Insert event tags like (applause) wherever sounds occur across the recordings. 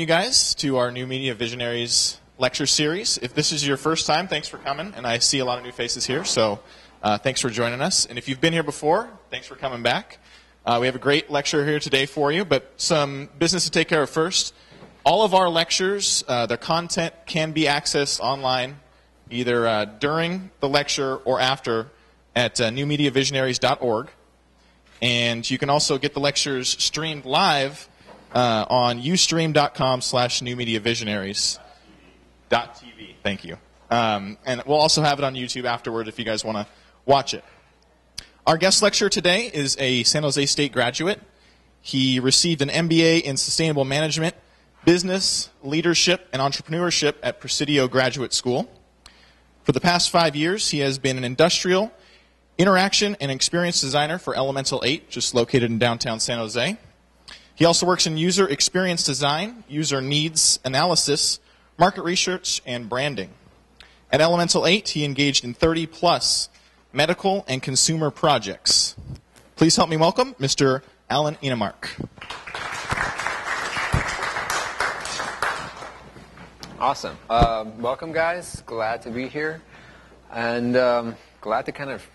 you guys to our New Media Visionaries lecture series. If this is your first time, thanks for coming, and I see a lot of new faces here, so uh, thanks for joining us. And if you've been here before, thanks for coming back. Uh, we have a great lecture here today for you, but some business to take care of first. All of our lectures, uh, their content can be accessed online either uh, during the lecture or after at uh, newmediavisionaries.org. And you can also get the lectures streamed live uh, on ustream.com slash newmediavisionaries. Dot TV. Thank you. Um, and we'll also have it on YouTube afterward if you guys want to watch it. Our guest lecturer today is a San Jose State graduate. He received an MBA in Sustainable Management, Business, Leadership, and Entrepreneurship at Presidio Graduate School. For the past five years, he has been an industrial, interaction, and experience designer for Elemental 8, just located in downtown San Jose. He also works in user experience design, user needs analysis, market research, and branding. At Elemental 8, he engaged in 30 plus medical and consumer projects. Please help me welcome Mr. Allan Enemark. Awesome. Um, welcome, guys. Glad to be here. And um, glad to kind of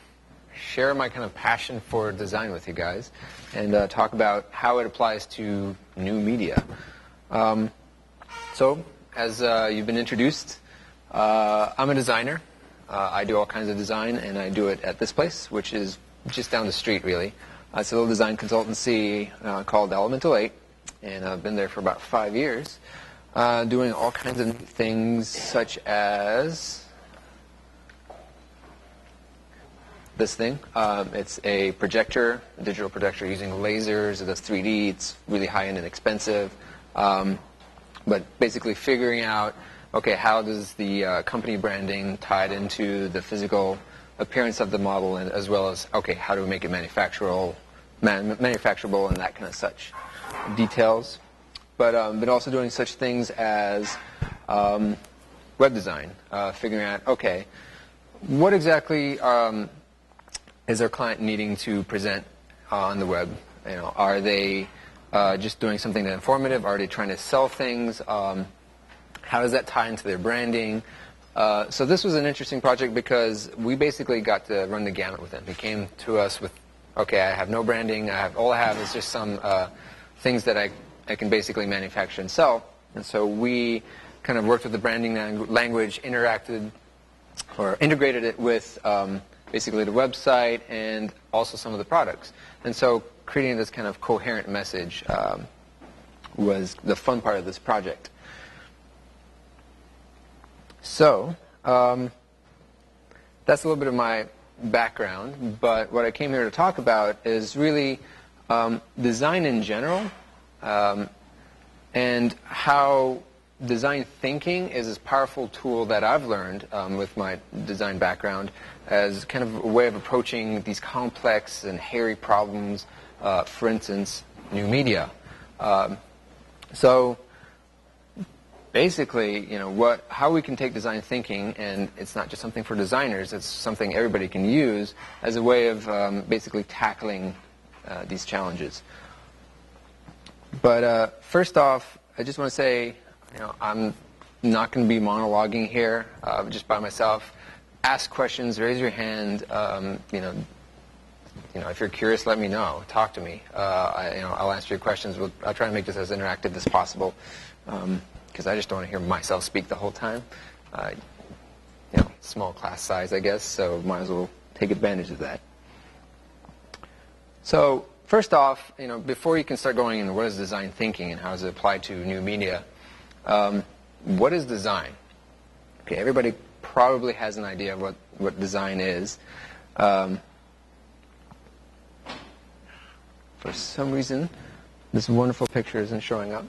share my kind of passion for design with you guys and uh, talk about how it applies to new media. Um, so, as uh, you've been introduced, uh, I'm a designer. Uh, I do all kinds of design, and I do it at this place, which is just down the street, really. Uh, it's a little design consultancy uh, called Elemental 8, and I've been there for about five years, doing all kinds of things such as this thing. Um, it's a projector, a digital projector using lasers. It does 3D. It's really high-end and expensive. Um, but basically figuring out, okay, how does the uh, company branding tied into the physical appearance of the model, and as well as, okay, how do we make it manufacturable, man, manufacturable and that kind of such details. But, um, but also doing such things as um, web design, uh, figuring out, okay, what exactly um, is our client needing to present on the web? You know, are they uh, just doing something informative? Are they trying to sell things? Um, how does that tie into their branding? Uh, so this was an interesting project because we basically got to run the gamut with them. He came to us with, okay, I have no branding. I have all I have is just some uh, things that I, I can basically manufacture and sell. And so we kind of worked with the branding language, interacted or integrated it with um, basically the website and also some of the products. And so creating this kind of coherent message um, was the fun part of this project. So um, that's a little bit of my background, but what I came here to talk about is really um, design in general um, and how design thinking is this powerful tool that I've learned um, with my design background as kind of a way of approaching these complex and hairy problems, uh, for instance, new media. Um, so basically, you know, what, how we can take design thinking, and it's not just something for designers, it's something everybody can use as a way of um, basically tackling uh, these challenges. But uh, first off, I just want to say know, I'm not going to be monologuing here uh, just by myself. Ask questions, raise your hand. Um, you know, you know, if you're curious, let me know. Talk to me. Uh, I, you know, I'll answer your questions. We'll, I'll try to make this as interactive as possible because um, I just don't want to hear myself speak the whole time. Uh, you know, small class size, I guess, so might as well take advantage of that. So first off, you know, before you can start going into what is design thinking and how does it apply to new media, um, what is design? Okay, everybody probably has an idea of what, what design is. Um, for some reason, this wonderful picture isn't showing up.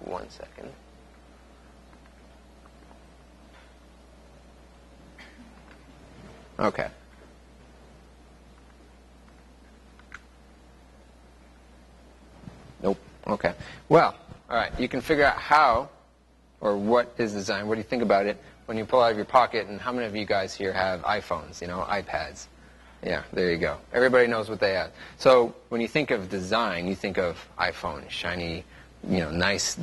One second. Okay. Nope. Okay. Well, all right, you can figure out how or what is design. What do you think about it when you pull out of your pocket? And how many of you guys here have iPhones, you know, iPads? Yeah, there you go. Everybody knows what they have. So when you think of design, you think of iPhone, shiny, you know, nice,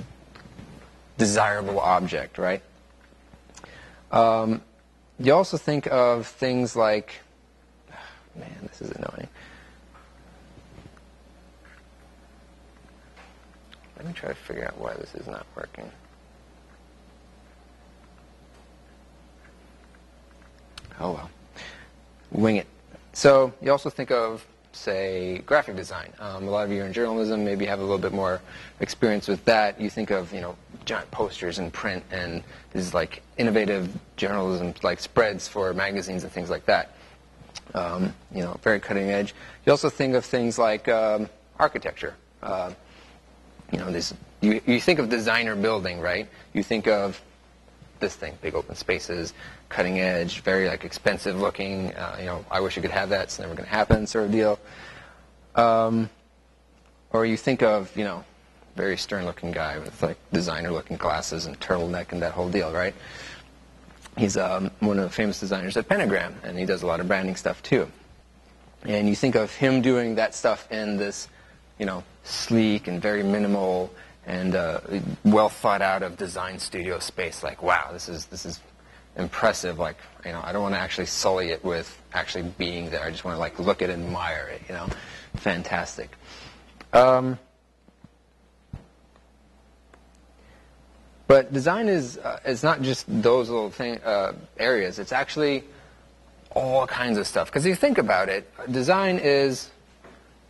desirable object, right? Um, you also think of things like, (sighs) man, this is annoying. Let me try to figure out why this is not working. Oh well. Wing it. So you also think of, say, graphic design. Um, a lot of you are in journalism, maybe have a little bit more experience with that. You think of, you know, giant posters in print and these like innovative journalism, like spreads for magazines and things like that. Um, you know, very cutting edge. You also think of things like um, architecture. Uh, you know, this, you, you think of designer building, right? You think of this thing, big open spaces, cutting edge, very like expensive looking. Uh, you know, I wish you could have that. It's never going to happen, sort of deal. Um, or you think of, you know, very stern looking guy with like designer looking glasses and turtleneck and that whole deal, right? He's um, one of the famous designers at Pentagram, and he does a lot of branding stuff too. And you think of him doing that stuff in this, you know, sleek and very minimal and uh, well thought out of design studio space. Like, wow, this is this is impressive. Like, you know, I don't want to actually sully it with actually being there. I just want to like look at it and admire it. You know, fantastic. Um, but design is uh, it's not just those little thing, uh, areas. It's actually all kinds of stuff. Because if you think about it, design is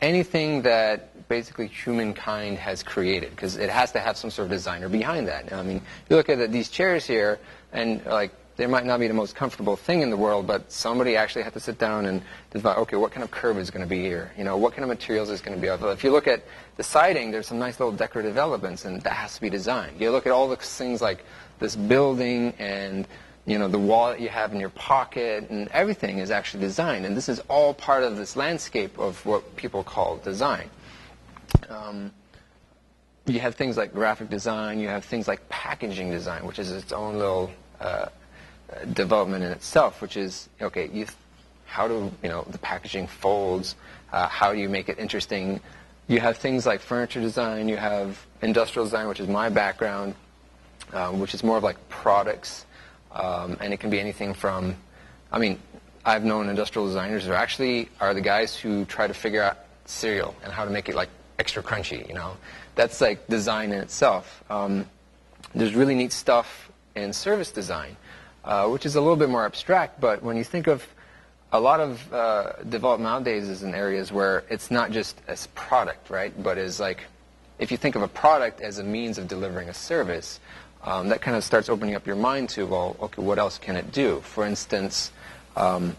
anything that basically humankind has created because it has to have some sort of designer behind that. I mean, you look at these chairs here, and like they might not be the most comfortable thing in the world, but somebody actually had to sit down and decide, okay, what kind of curve is going to be here? You know, what kind of materials is going to be? If you look at the siding, there's some nice little decorative elements, and that has to be designed. You look at all the things like this building and you know the wallet you have in your pocket and everything is actually designed and this is all part of this landscape of what people call design um, you have things like graphic design, you have things like packaging design, which is its own little uh, development in itself, which is, okay, you, how do, you know, the packaging folds, uh, how do you make it interesting? You have things like furniture design, you have industrial design, which is my background, um, which is more of like products, um, and it can be anything from, I mean, I've known industrial designers who actually are the guys who try to figure out cereal and how to make it like extra crunchy, you know. That's like design in itself. Um, there's really neat stuff in service design, uh, which is a little bit more abstract, but when you think of a lot of uh, development nowadays is in areas where it's not just as product, right, but is like, if you think of a product as a means of delivering a service, um, that kind of starts opening up your mind to, well, okay, what else can it do? For instance, um,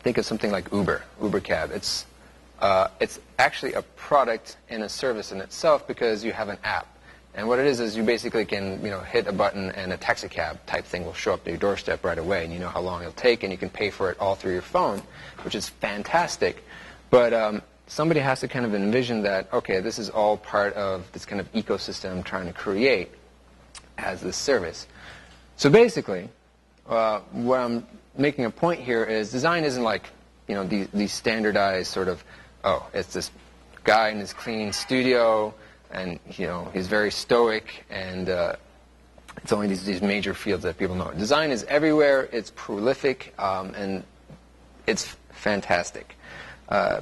think of something like Uber, Uber Cab. It's uh, it's actually a product and a service in itself because you have an app. And what it is is you basically can you know hit a button and a taxi cab type thing will show up to your doorstep right away, and you know how long it'll take, and you can pay for it all through your phone, which is fantastic. But um, somebody has to kind of envision that okay, this is all part of this kind of ecosystem I'm trying to create as this service. So basically, uh, what I'm making a point here is design isn't like you know these, these standardized sort of oh, it's this guy in his clean studio, and you know he's very stoic, and uh, it's only these, these major fields that people know. Design is everywhere. It's prolific, um, and it's fantastic. Uh,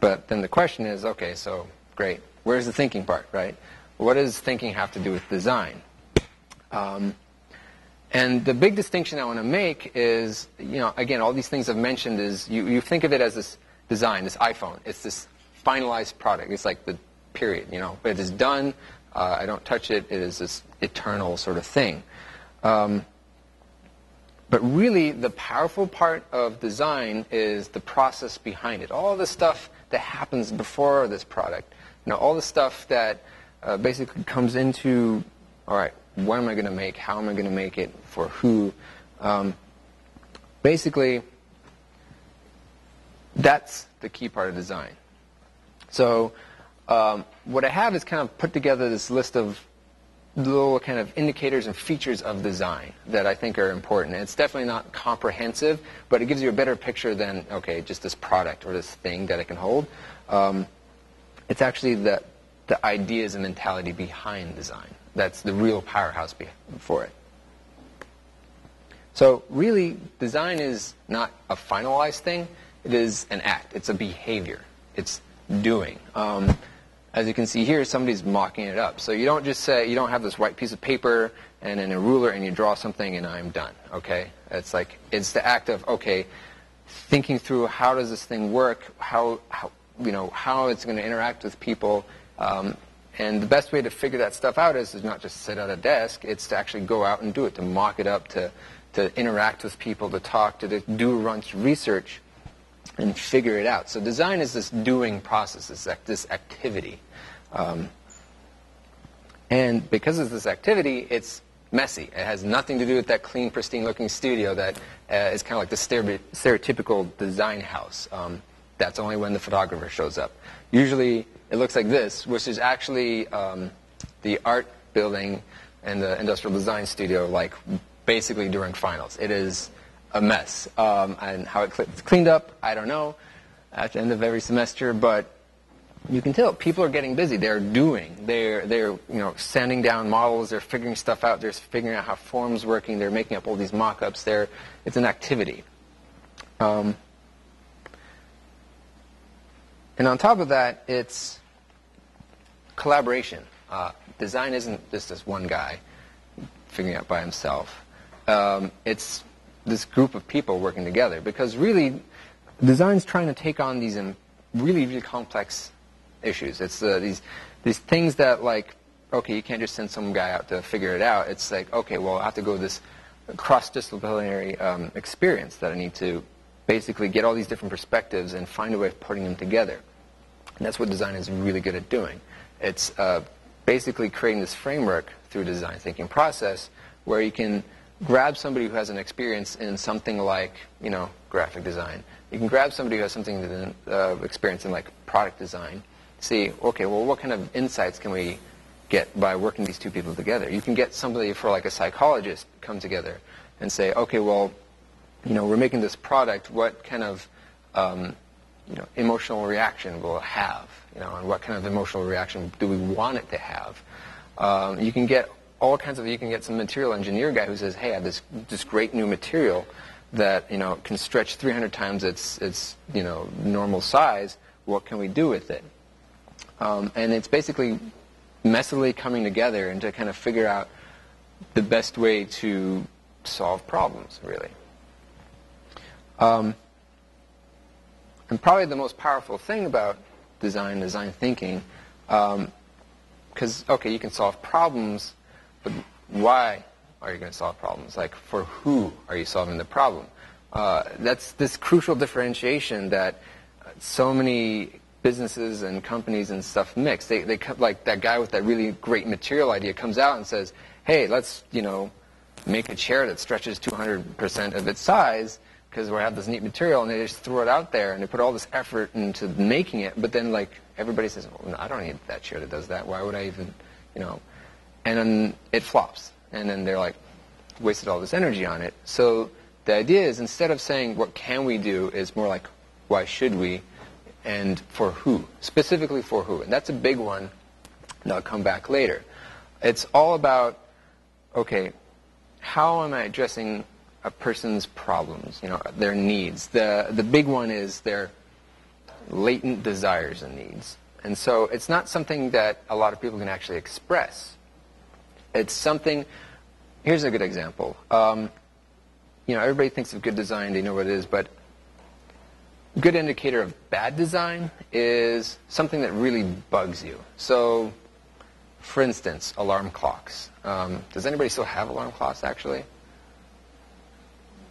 but then the question is, okay, so great. Where's the thinking part, right? What does thinking have to do with design? Um, and the big distinction I want to make is, you know, again, all these things I've mentioned is you, you think of it as this design, this iPhone. It's this finalized product. It's like the period, you know. It is done. Uh, I don't touch it. It is this eternal sort of thing. Um, but really, the powerful part of design is the process behind it. All the stuff that happens before this product. You know, all the stuff that uh, basically comes into, all right, what am I going to make? How am I going to make it? For who? Um, basically, that's the key part of design. So um, what I have is kind of put together this list of little kind of indicators and features of design that I think are important. And it's definitely not comprehensive, but it gives you a better picture than, okay, just this product or this thing that it can hold. Um, it's actually the the ideas and mentality behind design. That's the real powerhouse for it. So really, design is not a finalized thing. It is an act. It's a behavior. It's doing. Um, as you can see here, somebody's mocking it up. So you don't just say, you don't have this white piece of paper and then a ruler and you draw something and I'm done, okay? It's like, it's the act of, okay, thinking through how does this thing work, how, how you know, how it's going to interact with people. Um, and the best way to figure that stuff out is to not just sit at a desk, it's to actually go out and do it, to mock it up, to, to interact with people, to talk, to, to do run research and figure it out. So design is this doing process, this, this activity. Um, and because of this activity, it's messy. It has nothing to do with that clean, pristine-looking studio that uh, is kind of like the stereotypical design house. Um, that's only when the photographer shows up. Usually, it looks like this, which is actually um, the art building and the industrial design studio, like basically during finals. It is a mess. Um, and how it's cleaned up, I don't know, at the end of every semester, but you can tell people are getting busy. They're doing. They're they're you know sanding down models. They're figuring stuff out. They're figuring out how forms working. They're making up all these mock-ups. There, it's an activity. Um, and on top of that, it's collaboration. Uh, design isn't just this one guy figuring out by himself. Um, it's this group of people working together because really, design's trying to take on these really really complex issues. It's uh, these these things that like okay, you can't just send some guy out to figure it out. It's like okay, well, I have to go this cross-disciplinary um, experience that I need to basically get all these different perspectives and find a way of putting them together. And that's what design is really good at doing. It's uh, basically creating this framework through design thinking process where you can grab somebody who has an experience in something like, you know, graphic design. You can grab somebody who has something uh, experience in like product design see, okay, well, what kind of insights can we get by working these two people together? You can get somebody for like a psychologist come together and say, okay, well, you know, we're making this product. What kind of um, you know, emotional reaction will it have? You know, and what kind of emotional reaction do we want it to have? Um, you can get all kinds of. You can get some material engineer guy who says, "Hey, I have this this great new material that you know can stretch 300 times its its you know normal size. What can we do with it?" Um, and it's basically messily coming together and to kind of figure out the best way to solve problems, really. Um, and probably the most powerful thing about design, design thinking, because, um, okay, you can solve problems, but why are you going to solve problems? Like, for who are you solving the problem? Uh, that's this crucial differentiation that so many businesses and companies and stuff mix. They, they like that guy with that really great material idea comes out and says, "Hey, let's you know make a chair that stretches 200% of its size because we have this neat material," and they just throw it out there and they put all this effort into making it. But then like everybody says, well, no, "I don't need that chair that does that. Why would I even, you know?" And then it flops, and then they're like, wasted all this energy on it. So the idea is instead of saying what can we do, is more like why should we? and for who, specifically for who. And that's a big one, and I'll come back later. It's all about, okay, how am I addressing a person's problems, you know, their needs. The, the big one is their latent desires and needs. And so it's not something that a lot of people can actually express. It's something, here's a good example. Um, you know, everybody thinks of good design, they know what it is, but good indicator of bad design is something that really bugs you. So, for instance, alarm clocks. Um, does anybody still have alarm clocks, actually?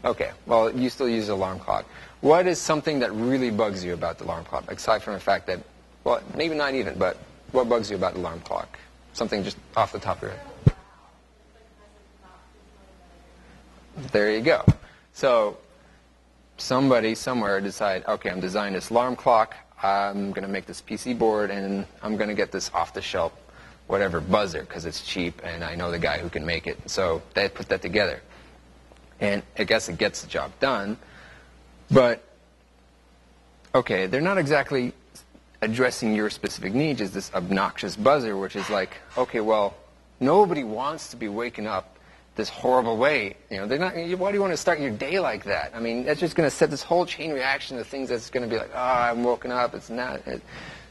Okay, well, you still use an alarm clock. What is something that really bugs you about the alarm clock, aside from the fact that, well, maybe not even, but what bugs you about the alarm clock? Something just off the top of your head. There you go. So somebody somewhere decide, okay, I'm designing this alarm clock. I'm going to make this PC board, and I'm going to get this off-the-shelf, whatever, buzzer, because it's cheap, and I know the guy who can make it. So they put that together. And I guess it gets the job done. But, okay, they're not exactly addressing your specific needs is this obnoxious buzzer, which is like, okay, well, nobody wants to be waking up this horrible way. You know, they're not. Why do you want to start your day like that? I mean, that's just going to set this whole chain reaction of things that's going to be like, oh, I'm woken up. It's not.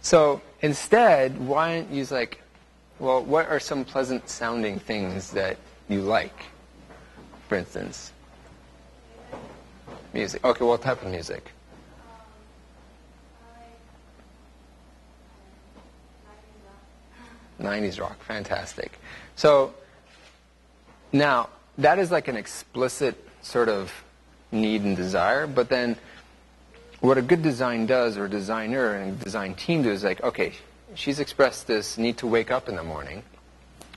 So instead, why don't you like, well, what are some pleasant sounding things that you like? For instance, music. Okay, what type of music? 90s rock, fantastic. So now that is like an explicit sort of need and desire, but then what a good design does, or designer and design team do, is like, okay, she's expressed this need to wake up in the morning.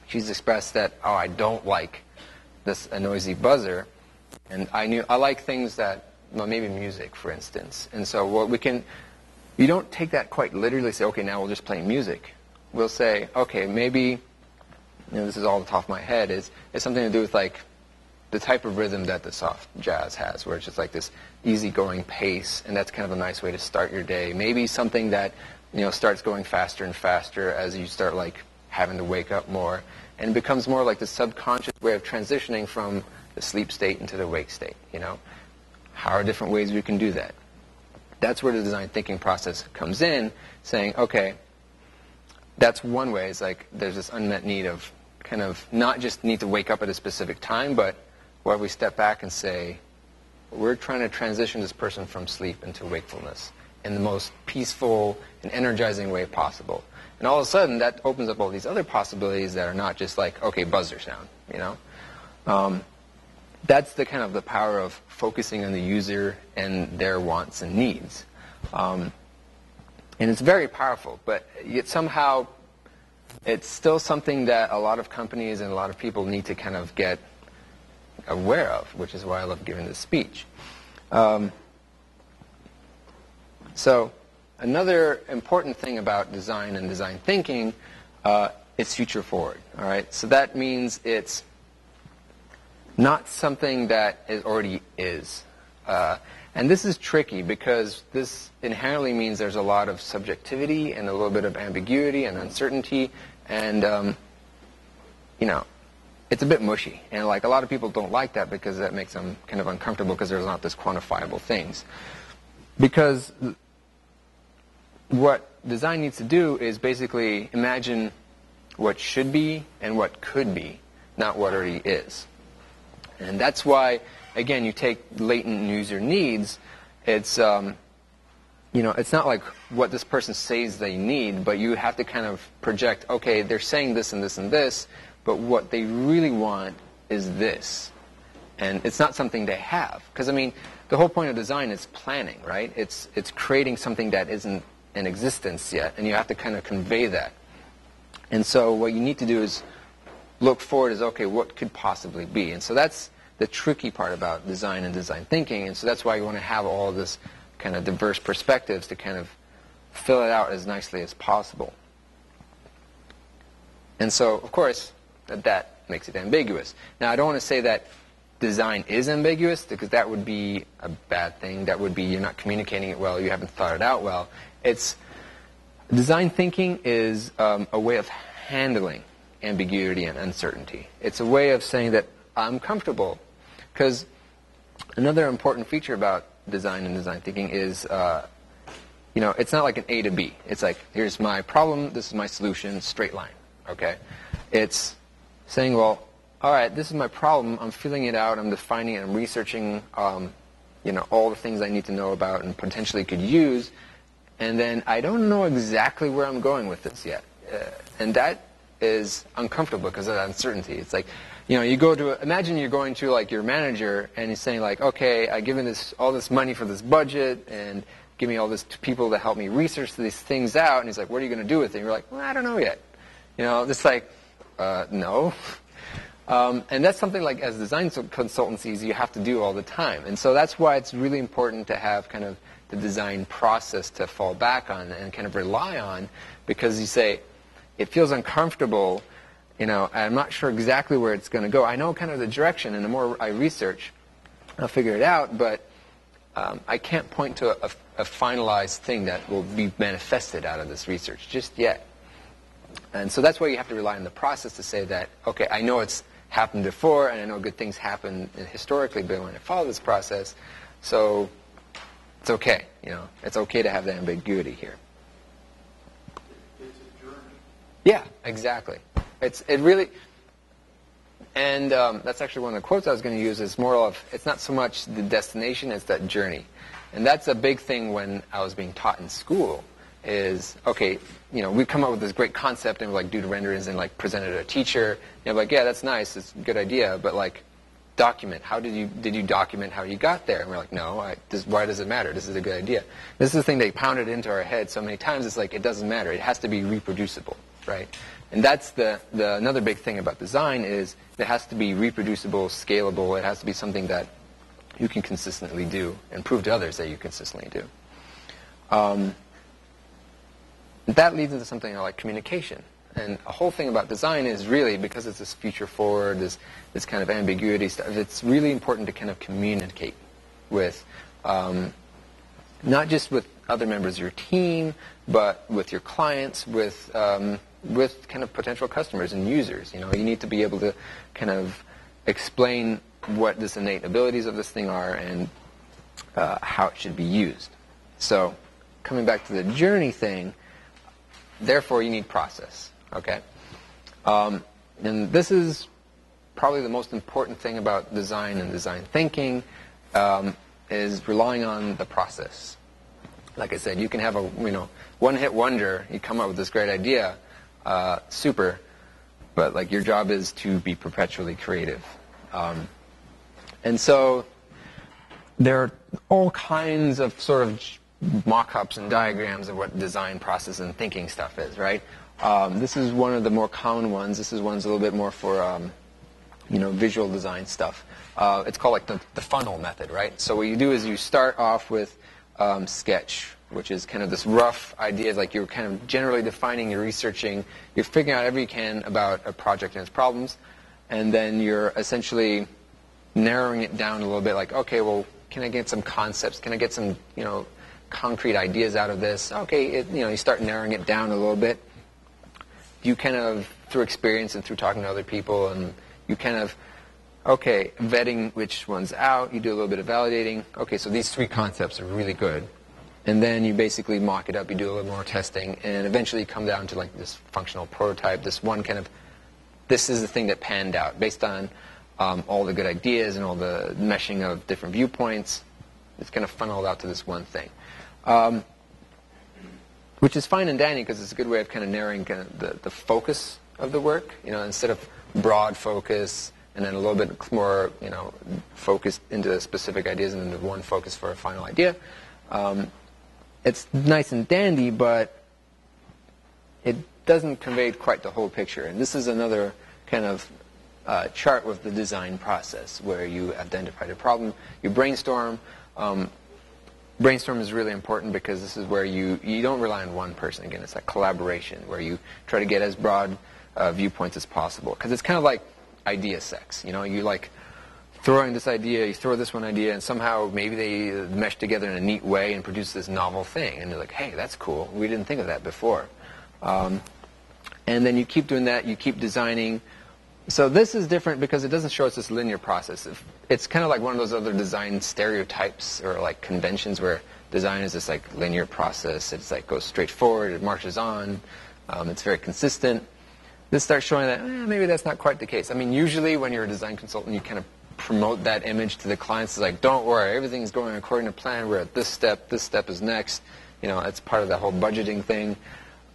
She's expressed that, oh, I don't like this a noisy buzzer, and I knew I like things that, well, maybe music, for instance. And so what we can, you don't take that quite literally. Say, okay, now we'll just play music we'll say, okay, maybe, you know, this is all the top of my head, is, is something to do with like the type of rhythm that the soft jazz has, where it's just like this easygoing pace, and that's kind of a nice way to start your day. Maybe something that, you know, starts going faster and faster as you start like having to wake up more, and it becomes more like the subconscious way of transitioning from the sleep state into the wake state, you know. How are different ways we can do that? That's where the design thinking process comes in, saying, okay, that's one way. It's like there's this unmet need of kind of not just need to wake up at a specific time, but where we step back and say, we're trying to transition this person from sleep into wakefulness in the most peaceful and energizing way possible. And all of a sudden, that opens up all these other possibilities that are not just like, okay, buzzer sound, you know? Um, that's the kind of the power of focusing on the user and their wants and needs. Um, and it's very powerful, but yet somehow it's still something that a lot of companies and a lot of people need to kind of get aware of, which is why I love giving this speech. Um, so another important thing about design and design thinking uh, is future forward. All right, so that means it's not something that it already is. Uh, and this is tricky because this inherently means there's a lot of subjectivity and a little bit of ambiguity and uncertainty. And, um, you know, it's a bit mushy. And like a lot of people don't like that because that makes them kind of uncomfortable because there's not this quantifiable things. Because what design needs to do is basically imagine what should be and what could be, not what already is. And that's why again, you take latent user needs, it's, um, you know, it's not like what this person says they need, but you have to kind of project, okay, they're saying this and this and this, but what they really want is this. And it's not something they have. Because, I mean, the whole point of design is planning, right? It's, it's creating something that isn't in existence yet, and you have to kind of convey that. And so what you need to do is look forward as, okay, what could possibly be? And so that's the tricky part about design and design thinking. And so that's why you want to have all this kind of diverse perspectives to kind of fill it out as nicely as possible. And so, of course, that, that makes it ambiguous. Now, I don't want to say that design is ambiguous because that would be a bad thing. That would be you're not communicating it well, you haven't thought it out well. It's design thinking is um, a way of handling ambiguity and uncertainty. It's a way of saying that I'm comfortable because another important feature about design and design thinking is, uh, you know, it's not like an A to B. It's like, here's my problem, this is my solution, straight line. Okay? It's saying, well, all right, this is my problem. I'm filling it out. I'm defining it. I'm researching, um, you know, all the things I need to know about and potentially could use. And then I don't know exactly where I'm going with this yet. Uh, and that is uncomfortable because of uncertainty. It's like, you know, you go to, imagine you're going to like your manager and he's saying like, okay, I've given this, all this money for this budget and give me all this people to help me research these things out. And he's like, what are you going to do with it? And you're like, well, I don't know yet. You know, it's like, uh, no. Um, and that's something like as design consultancies you have to do all the time. And so that's why it's really important to have kind of the design process to fall back on and kind of rely on because you say, it feels uncomfortable you know, I'm not sure exactly where it's going to go. I know kind of the direction, and the more I research, I'll figure it out, but um, I can't point to a, a finalized thing that will be manifested out of this research just yet. And so that's why you have to rely on the process to say that, okay, I know it's happened before, and I know good things happen historically, but when I follow this process, so it's okay. You know, it's okay to have the ambiguity here. It's a journey. Yeah, exactly. It's it really, and um, that's actually one of the quotes I was going to use. Is more of it's not so much the destination; it's that journey, and that's a big thing when I was being taught in school. Is okay, you know, we come up with this great concept and like do the renderings and like present it to a teacher. You know, like yeah, that's nice, it's a good idea, but like document. How did you did you document how you got there? And we're like, no. I, this, why does it matter? This is a good idea. This is the thing they pounded into our head so many times. It's like it doesn't matter. It has to be reproducible, right? And that's the, the another big thing about design is it has to be reproducible, scalable. It has to be something that you can consistently do and prove to others that you consistently do. Um, that leads into something like communication. And a whole thing about design is really, because it's this future forward, this, this kind of ambiguity stuff, it's really important to kind of communicate with, um, not just with other members of your team, but with your clients, with, um, with kind of potential customers and users. You know, you need to be able to kind of explain what this innate abilities of this thing are and uh, how it should be used. So, coming back to the journey thing, therefore you need process. Okay? Um, and this is probably the most important thing about design and design thinking um, is relying on the process. Like I said, you can have a you know one-hit wonder. You come up with this great idea, uh, super, but like your job is to be perpetually creative. Um, and so there are all kinds of sort of mock-ups and diagrams of what design process and thinking stuff is, right? Um, this is one of the more common ones. This is one's a little bit more for, um, you know, visual design stuff. Uh, it's called like the, the, funnel method, right? So what you do is you start off with um, sketch, which is kind of this rough idea, like you're kind of generally defining, you're researching, you're figuring out every you can about a project and its problems, and then you're essentially narrowing it down a little bit, like, okay, well, can I get some concepts? Can I get some, you know, concrete ideas out of this? Okay, it, you know, you start narrowing it down a little bit you kind of, through experience and through talking to other people, and you kind of, okay, vetting which one's out, you do a little bit of validating. Okay, so these three concepts are really good. And then you basically mock it up, you do a little more testing, and eventually you come down to like this functional prototype, this one kind of, this is the thing that panned out based on um, all the good ideas and all the meshing of different viewpoints. It's kind of funneled out to this one thing. Um, which is fine and dandy because it's a good way of kind of narrowing kind of the, the focus of the work. You know, instead of broad focus and then a little bit more, you know, focused into specific ideas and then one focus for a final idea. Um, it's nice and dandy, but it doesn't convey quite the whole picture. And this is another kind of uh, chart with the design process where you identify the problem, you brainstorm, um, brainstorm is really important because this is where you, you don't rely on one person. Again, it's a collaboration where you try to get as broad uh, viewpoints as possible. Because it's kind of like idea sex. You know, you like throwing this idea, you throw this one idea, and somehow maybe they mesh together in a neat way and produce this novel thing. And you're like, hey, that's cool. We didn't think of that before. Um, and then you keep doing that. You keep designing so this is different because it doesn't show us this linear process. It's kind of like one of those other design stereotypes or like conventions where design is this like linear process. It's like goes straight forward, it marches on, um, it's very consistent. This starts showing that eh, maybe that's not quite the case. I mean, usually when you're a design consultant, you kind of promote that image to the clients. It's like, don't worry, everything's going according to plan. We're at this step. This step is next. You know, it's part of that whole budgeting thing.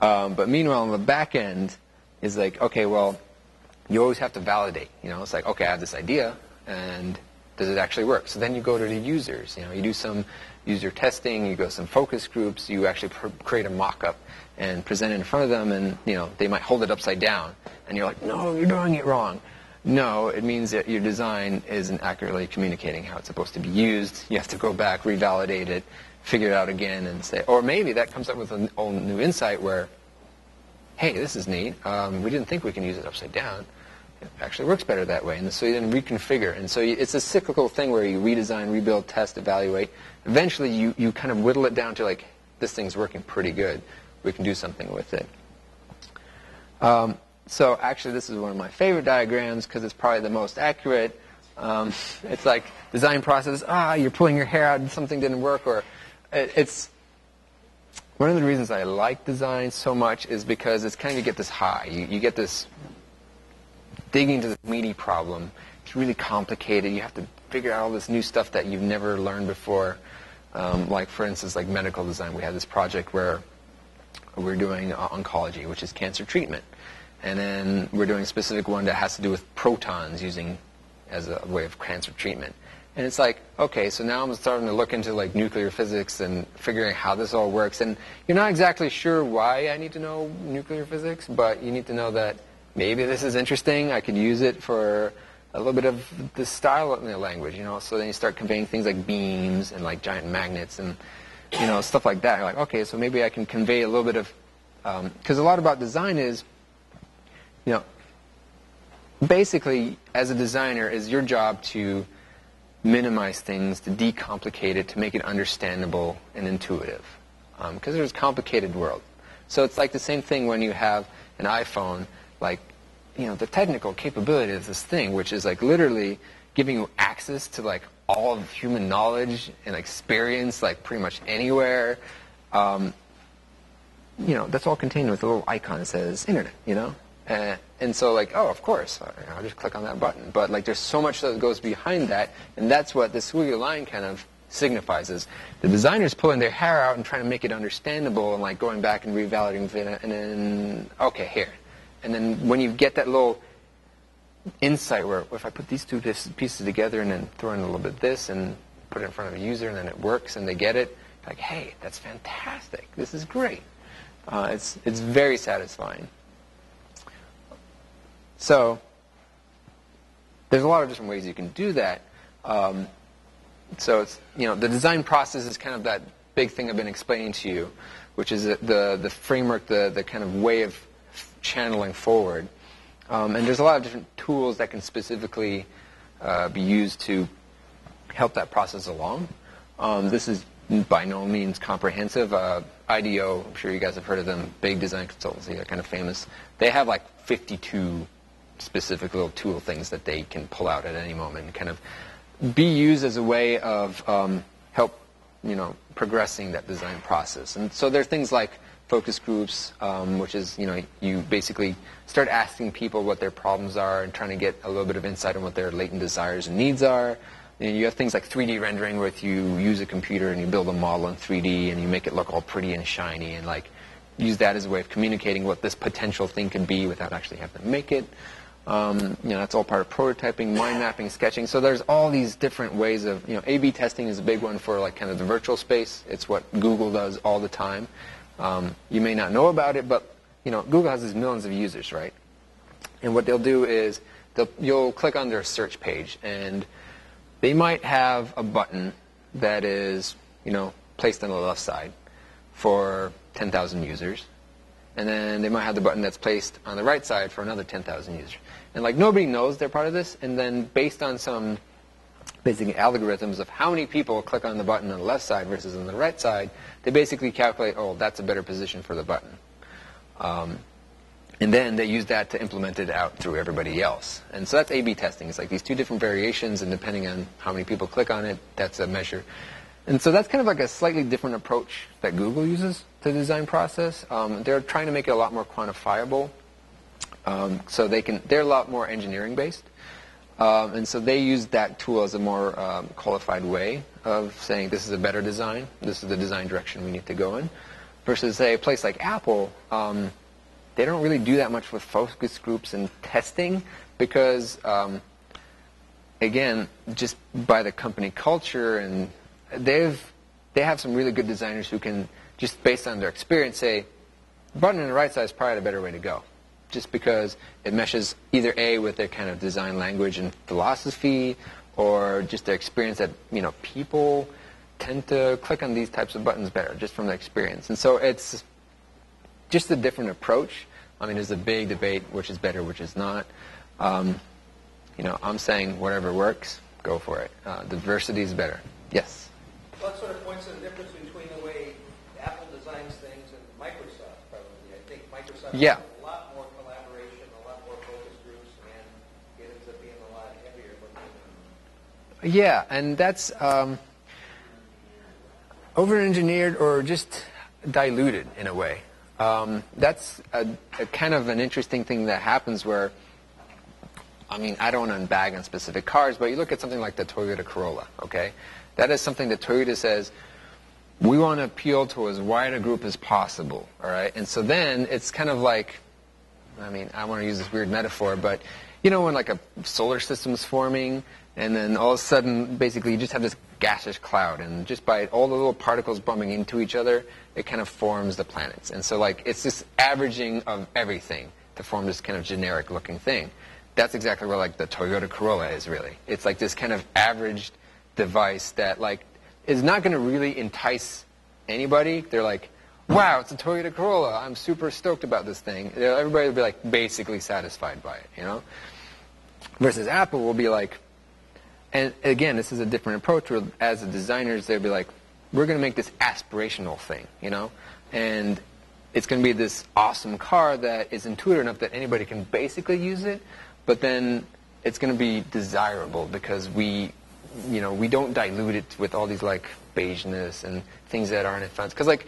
Um, but meanwhile, on the back end, is like, okay, well, you always have to validate. You know, it's like, okay, I have this idea, and does it actually work? So then you go to the users. You know, you do some user testing, you go to some focus groups, you actually pr- create a mock-up and present it in front of them, and you know, they might hold it upside down, and you're like, no, you're doing it wrong. No, it means that your design isn't accurately communicating how it's supposed to be used. You have to go back, revalidate it, figure it out again, and say, or maybe that comes up with a whole new insight where, hey, this is neat. Um, we didn't think we can use it upside down actually works better that way. And so you then reconfigure. And so you, it's a cyclical thing where you redesign, rebuild, test, evaluate. Eventually you, you kind of whittle it down to like, this thing's working pretty good. We can do something with it. Um, so actually this is one of my favorite diagrams because it's probably the most accurate. Um, (laughs) it's like design process, ah, you're pulling your hair out and something didn't work, or it, it's one of the reasons I like design so much is because it's kind of you get this high. You, you get this digging into this meaty problem. It's really complicated. You have to figure out all this new stuff that you've never learned before. Um, like for instance, like medical design, we had this project where we're doing uh, oncology, which is cancer treatment, and then we're doing a specific one that has to do with protons using as a way of cancer treatment. And it's like, okay, so now I'm starting to look into like nuclear physics and figuring how this all works. And you're not exactly sure why I need to know nuclear physics, but you need to know that maybe this is interesting. I could use it for a little bit of the style of the language, you know. So then you start conveying things like beams and like giant magnets and you know stuff like that. You're like, okay, so maybe I can convey a little bit of because um, a lot about design is, you know, basically as a designer is your job to minimize things, to decomplicate it, to make it understandable and intuitive. Because um, there's a complicated world. So it's like the same thing when you have an iPhone, like, you know, the technical capability of this thing, which is like literally giving you access to like all of human knowledge and experience, like pretty much anywhere. Um, you know, that's all contained with a little icon that says internet, you know? Uh, and so like, oh, of course, I'll just click on that button. But like, there's so much that goes behind that, and that's what the squiggly line kind of signifies is the designers pulling their hair out and trying to make it understandable and like going back and revalidating and then okay here and then when you get that little insight where if I put these two pieces together and then throw in a little bit of this and put it in front of a user and then it works and they get it like hey that's fantastic. This is great. Uh, it's it's very satisfying. So there's a lot of different ways you can do that. Um, so it's you know the design process is kind of that big thing I've been explaining to you, which is the the framework, the the kind of way of channeling forward. Um, and there's a lot of different tools that can specifically uh, be used to help that process along. Um, this is by no means comprehensive. Uh, IDEO, I'm sure you guys have heard of them, big design consultancy, they're kind of famous. They have like 52 specific little tool things that they can pull out at any moment and kind of be used as a way of um, help, you know, progressing that design process. And so there are things like focus groups, um, which is, you know, you basically start asking people what their problems are and trying to get a little bit of insight on what their latent desires and needs are. And you have things like 3D rendering where if you use a computer and you build a model in 3D and you make it look all pretty and shiny and like use that as a way of communicating what this potential thing could be without actually having to make it. Um, you know, that's all part of prototyping, mind mapping, sketching. So there's all these different ways of, you know, A/B testing is a big one for like kind of the virtual space. It's what Google does all the time. Um, you may not know about it, but you know, Google has these millions of users, right? And what they'll do is they'll, you'll click on their search page, and they might have a button that is, you know, placed on the left side for 10,000 users, and then they might have the button that's placed on the right side for another 10,000 users. And like nobody knows they're part of this, and then based on some basically algorithms of how many people click on the button on the left side versus on the right side, they basically calculate, oh, that's a better position for the button. Um, and then they use that to implement it out through everybody else. And so that's A-B testing. It's like these two different variations, and depending on how many people click on it, that's a measure. And so that's kind of like a slightly different approach that Google uses to the design process. Um, they're trying to make it a lot more quantifiable. Um, so they can, they're a lot more engineering based. Um, and so they use that tool as a more um, qualified way of saying this is a better design, this is the design direction we need to go in. Versus say a place like Apple, um, they don't really do that much with focus groups and testing because, um, again, just by the company culture and they've they have some really good designers who can just based on their experience say button in the right side is probably a better way to go just because it meshes either a with their kind of design language and philosophy or just their experience that you know people tend to click on these types of buttons better just from their experience and so it's just a different approach i mean there's a big debate which is better which is not Um, you know, I'm saying whatever works, go for it. Uh, diversity is better. Yes. Well, that sort of points to the difference between the way Apple designs things and Microsoft, probably. I think Microsoft Yeah. has a lot more collaboration, a lot more focus groups, and it ends up being a lot heavier looking. Yeah, and that's um, over-engineered or just diluted in a way. Um, that's a, a kind of an interesting thing that happens where, I mean, I don't want to bag on specific cars, but you look at something like the Toyota Corolla, okay? That is something that Toyota says, we want to appeal to as wide a group as possible, all right? And so then it's kind of like, I mean, I want to use this weird metaphor, but you know when like a solar system's forming, and then all of a sudden, basically, you just have this gaseous cloud, and just by all the little particles bumping into each other, it kind of forms the planets. And so, like, it's this averaging of everything to form this kind of generic-looking thing. That's exactly where, like the Toyota Corolla is really. It's like this kind of averaged device that like is not going to really entice anybody. They're like, wow, it's a Toyota Corolla. I'm super stoked about this thing. Everybody will be like basically satisfied by it, you know? Versus Apple will be like, and again, this is a different approach where as the designers, they'll be like, we're going to make this aspirational thing, you know? And it's going to be this awesome car that is intuitive enough that anybody can basically use it, but then it's going to be desirable because we, you know, we don't dilute it with all these like beigeness and things that aren't fun. Because like,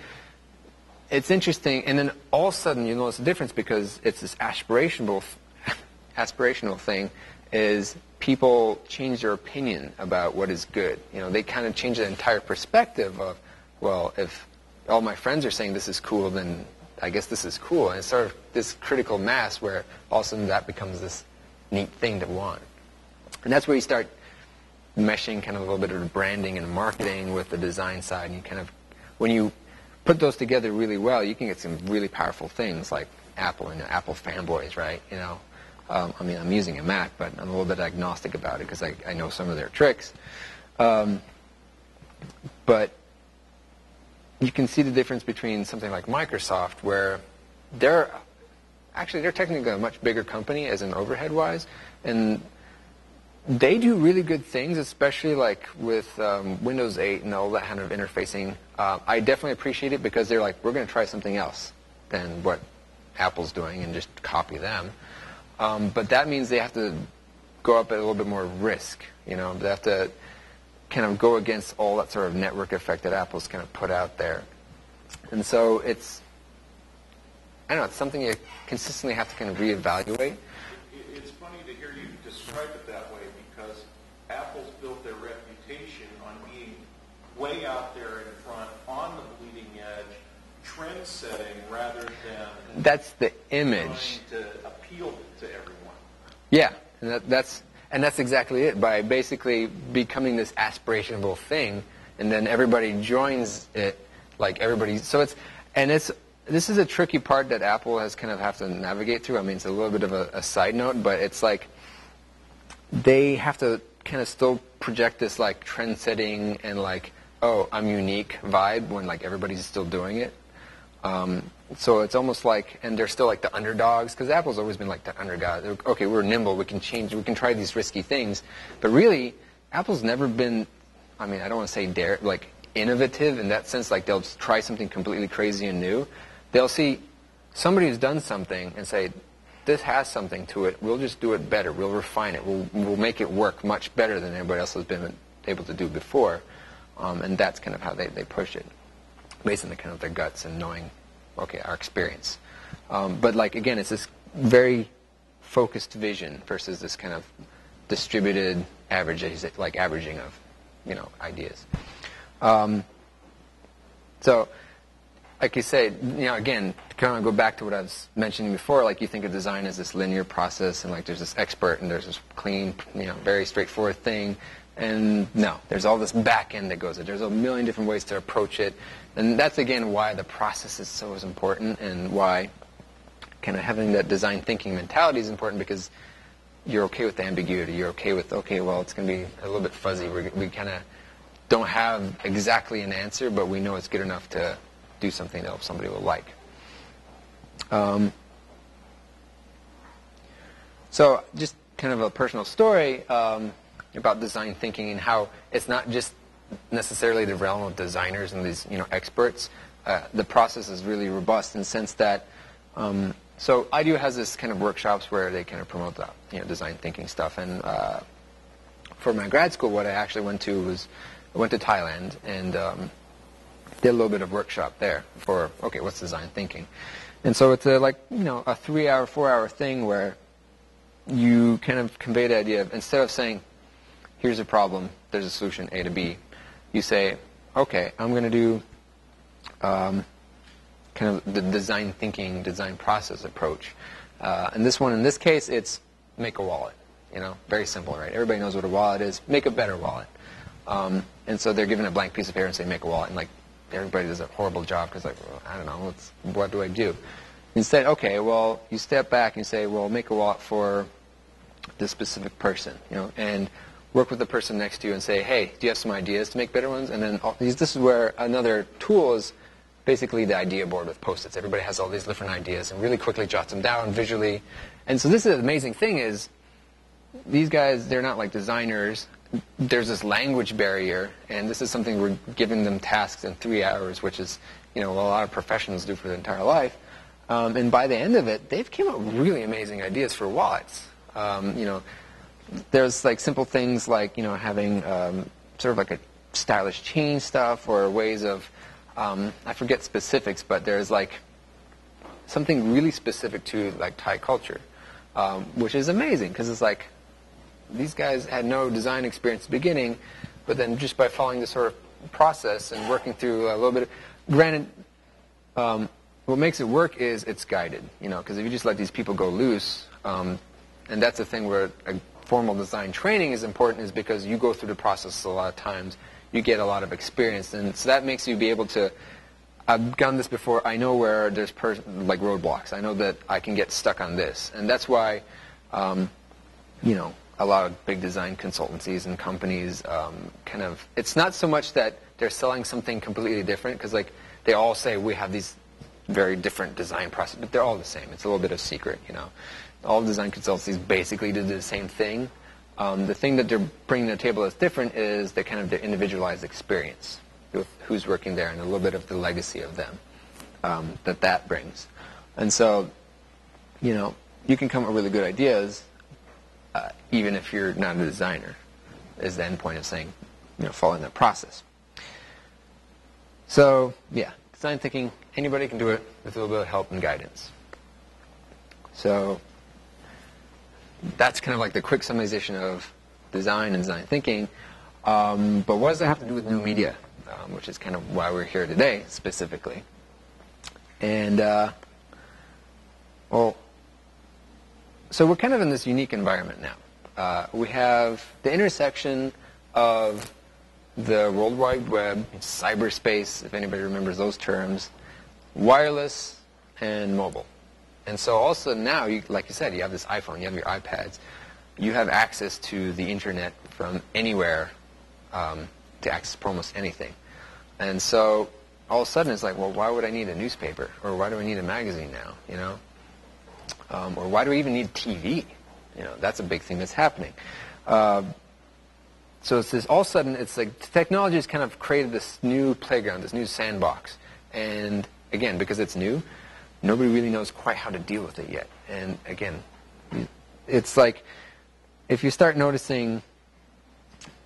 it's interesting, and then all of a sudden you notice the difference because it's this aspirational, (laughs) aspirational thing. Is people change their opinion about what is good? You know, they kind of change the entire perspective of, well, if all my friends are saying this is cool, then I guess this is cool. And it's sort of this critical mass where all of a sudden that becomes this neat thing to want. And that's where you start meshing kind of a little bit of branding and marketing with the design side. And you kind of, when you put those together really well, you can get some really powerful things like Apple and Apple fanboys, right? You know, um, I mean, I'm using a Mac, but I'm a little bit agnostic about it because I, I know some of their tricks. Um, but you can see the difference between something like Microsoft, where they're actually they're technically a much bigger company as an overhead wise, and they do really good things, especially like with um, Windows 8 and all that kind of interfacing. Uh, I definitely appreciate it because they're like, we're going to try something else than what Apple's doing and just copy them. Um, but that means they have to go up at a little bit more risk. You know, they have to kind of go against all that sort of network effect that Apple's kind of put out there. And so it's, I don't know, it's something you consistently have to kind of reevaluate. It's funny to hear you describe it that way because Apple's built their reputation on being way out there in front, on the bleeding edge, trend setting rather than That's the image. trying to appeal to everyone. Yeah, and that, that's and that's exactly it. By basically becoming this aspirational thing, and then everybody joins it, like everybody. So it's and it's this is a tricky part that Apple has kind of have to navigate through. I mean, it's a little bit of a, a side note, but it's like they have to kind of still project this like trend setting and like oh I'm unique vibe when like everybody's still doing it. Um, so it's almost like, and they're still like the underdogs, because Apple's always been like the underdog. They're, okay, we're nimble, we can change, we can try these risky things. But really, Apple's never been, I mean, I don't want to say dare, like innovative in that sense, like they'll try something completely crazy and new. They'll see somebody who's done something and say, this has something to it, we'll just do it better, we'll refine it, we'll, we'll make it work much better than anybody else has been able to do before. Um, and that's kind of how they, they push it based on the kind of their guts and knowing, okay, our experience. Um, but like again, it's this very focused vision versus this kind of distributed average, like averaging of, you know, ideas. Um, so, like you say, you know, again, kind of go back to what I was mentioning before, like you think of design as this linear process, and like there's this expert and there's this clean, you know, very straightforward thing. And no, there's all this back end that goes. There's a million different ways to approach it. And that's again why the process is so important and why kind of having that design thinking mentality is important because you're okay with the ambiguity. You're okay with, okay, well, it's going to be a little bit fuzzy. We're, we kind of don't have exactly an answer, but we know it's good enough to do something that somebody will like. Um, so just kind of a personal story um, about design thinking and how it's not just necessarily the realm of designers and these you know experts. Uh, the process is really robust in the sense that um, so IDEO has this kind of workshops where they kind of promote the you know design thinking stuff. And uh, for my grad school, what I actually went to was I went to Thailand and um, did a little bit of workshop there for okay, what's design thinking? And so it's a, like you know a three-hour, four-hour thing where you kind of convey the idea of instead of saying, here's a problem, there's a solution A to B, you say, okay, I'm going to do um, kind of the design thinking, design process approach. Uh, and this one, in this case, it's make a wallet. You know, very simple, right? Everybody knows what a wallet is. Make a better wallet. Um, and so they're given a blank piece of paper and say, make a wallet. And like, everybody does a horrible job because like, well, I don't know, what do I do? Instead, okay, well, you step back and you say, well, make a wallet for this specific person, you know, and work with the person next to you and say, hey, do you have some ideas to make better ones? And then all, this is where another tool is basically the idea board with post-its. Everybody has all these different ideas and really quickly jots them down visually. And so this is the amazing thing is these guys, they're not like designers. There's this language barrier, and this is something we're giving them tasks in three hours, which is, you know, a lot of professionals do for their entire life. Um, and by the end of it, they've came up with really amazing ideas for wallets. Um, you know, there's like simple things like you know having um, sort of like a stylish chain stuff or ways of um, I forget specifics, but there's like something really specific to like Thai culture, um, which is amazing because it's like these guys had no design experience at the beginning, but then just by following this sort of process and working through a little bit, of, granted, um, what makes it work is it's guided, you know, because if you just let these people go loose, um, and that's the thing where a formal design training is important is because you go through the process a lot of times. You get a lot of experience, and so that makes you be able to. I've done this before. I know where there's like roadblocks. I know that I can get stuck on this, and that's why, um, you know, a lot of big design consultancies and companies um, kind of. It's not so much that they're selling something completely different because like they all say we have these very different design process, but they're all the same. It's a little bit of secret, you know all design consultancies basically do the same thing. Um, the thing that they're bringing to the table that's different is the kind of their individualized experience with who's working there and a little bit of the legacy of them um, that that brings. And so, you know, you can come up with really good ideas uh, even if you're not a designer, is the end point of saying, you know, following that process. So, yeah, design thinking, anybody can do it with a little bit of help and guidance. So, that's kind of like the quick summarization of design and design thinking. Um, but what does that have to do with new media, um, which is kind of why we're here today specifically? And, uh, well, so we're kind of in this unique environment now. Uh, we have the intersection of the World Wide Web, cyberspace, if anybody remembers those terms, wireless, and mobile. And so all of a sudden now, you, like you said, you have this iPhone, you have your iPads, you have access to the internet from anywhere um, to access almost anything. And so all of a sudden it's like, well, why would I need a newspaper? Or why do I need a magazine now, you know? Um, or why do I even need TV? You know, that's a big thing that's happening. Uh, so it's this, all of a sudden, it's like technology has kind of created this new playground, this new sandbox. And again, because it's new, nobody really knows quite how to deal with it yet. And again, it's like if you start noticing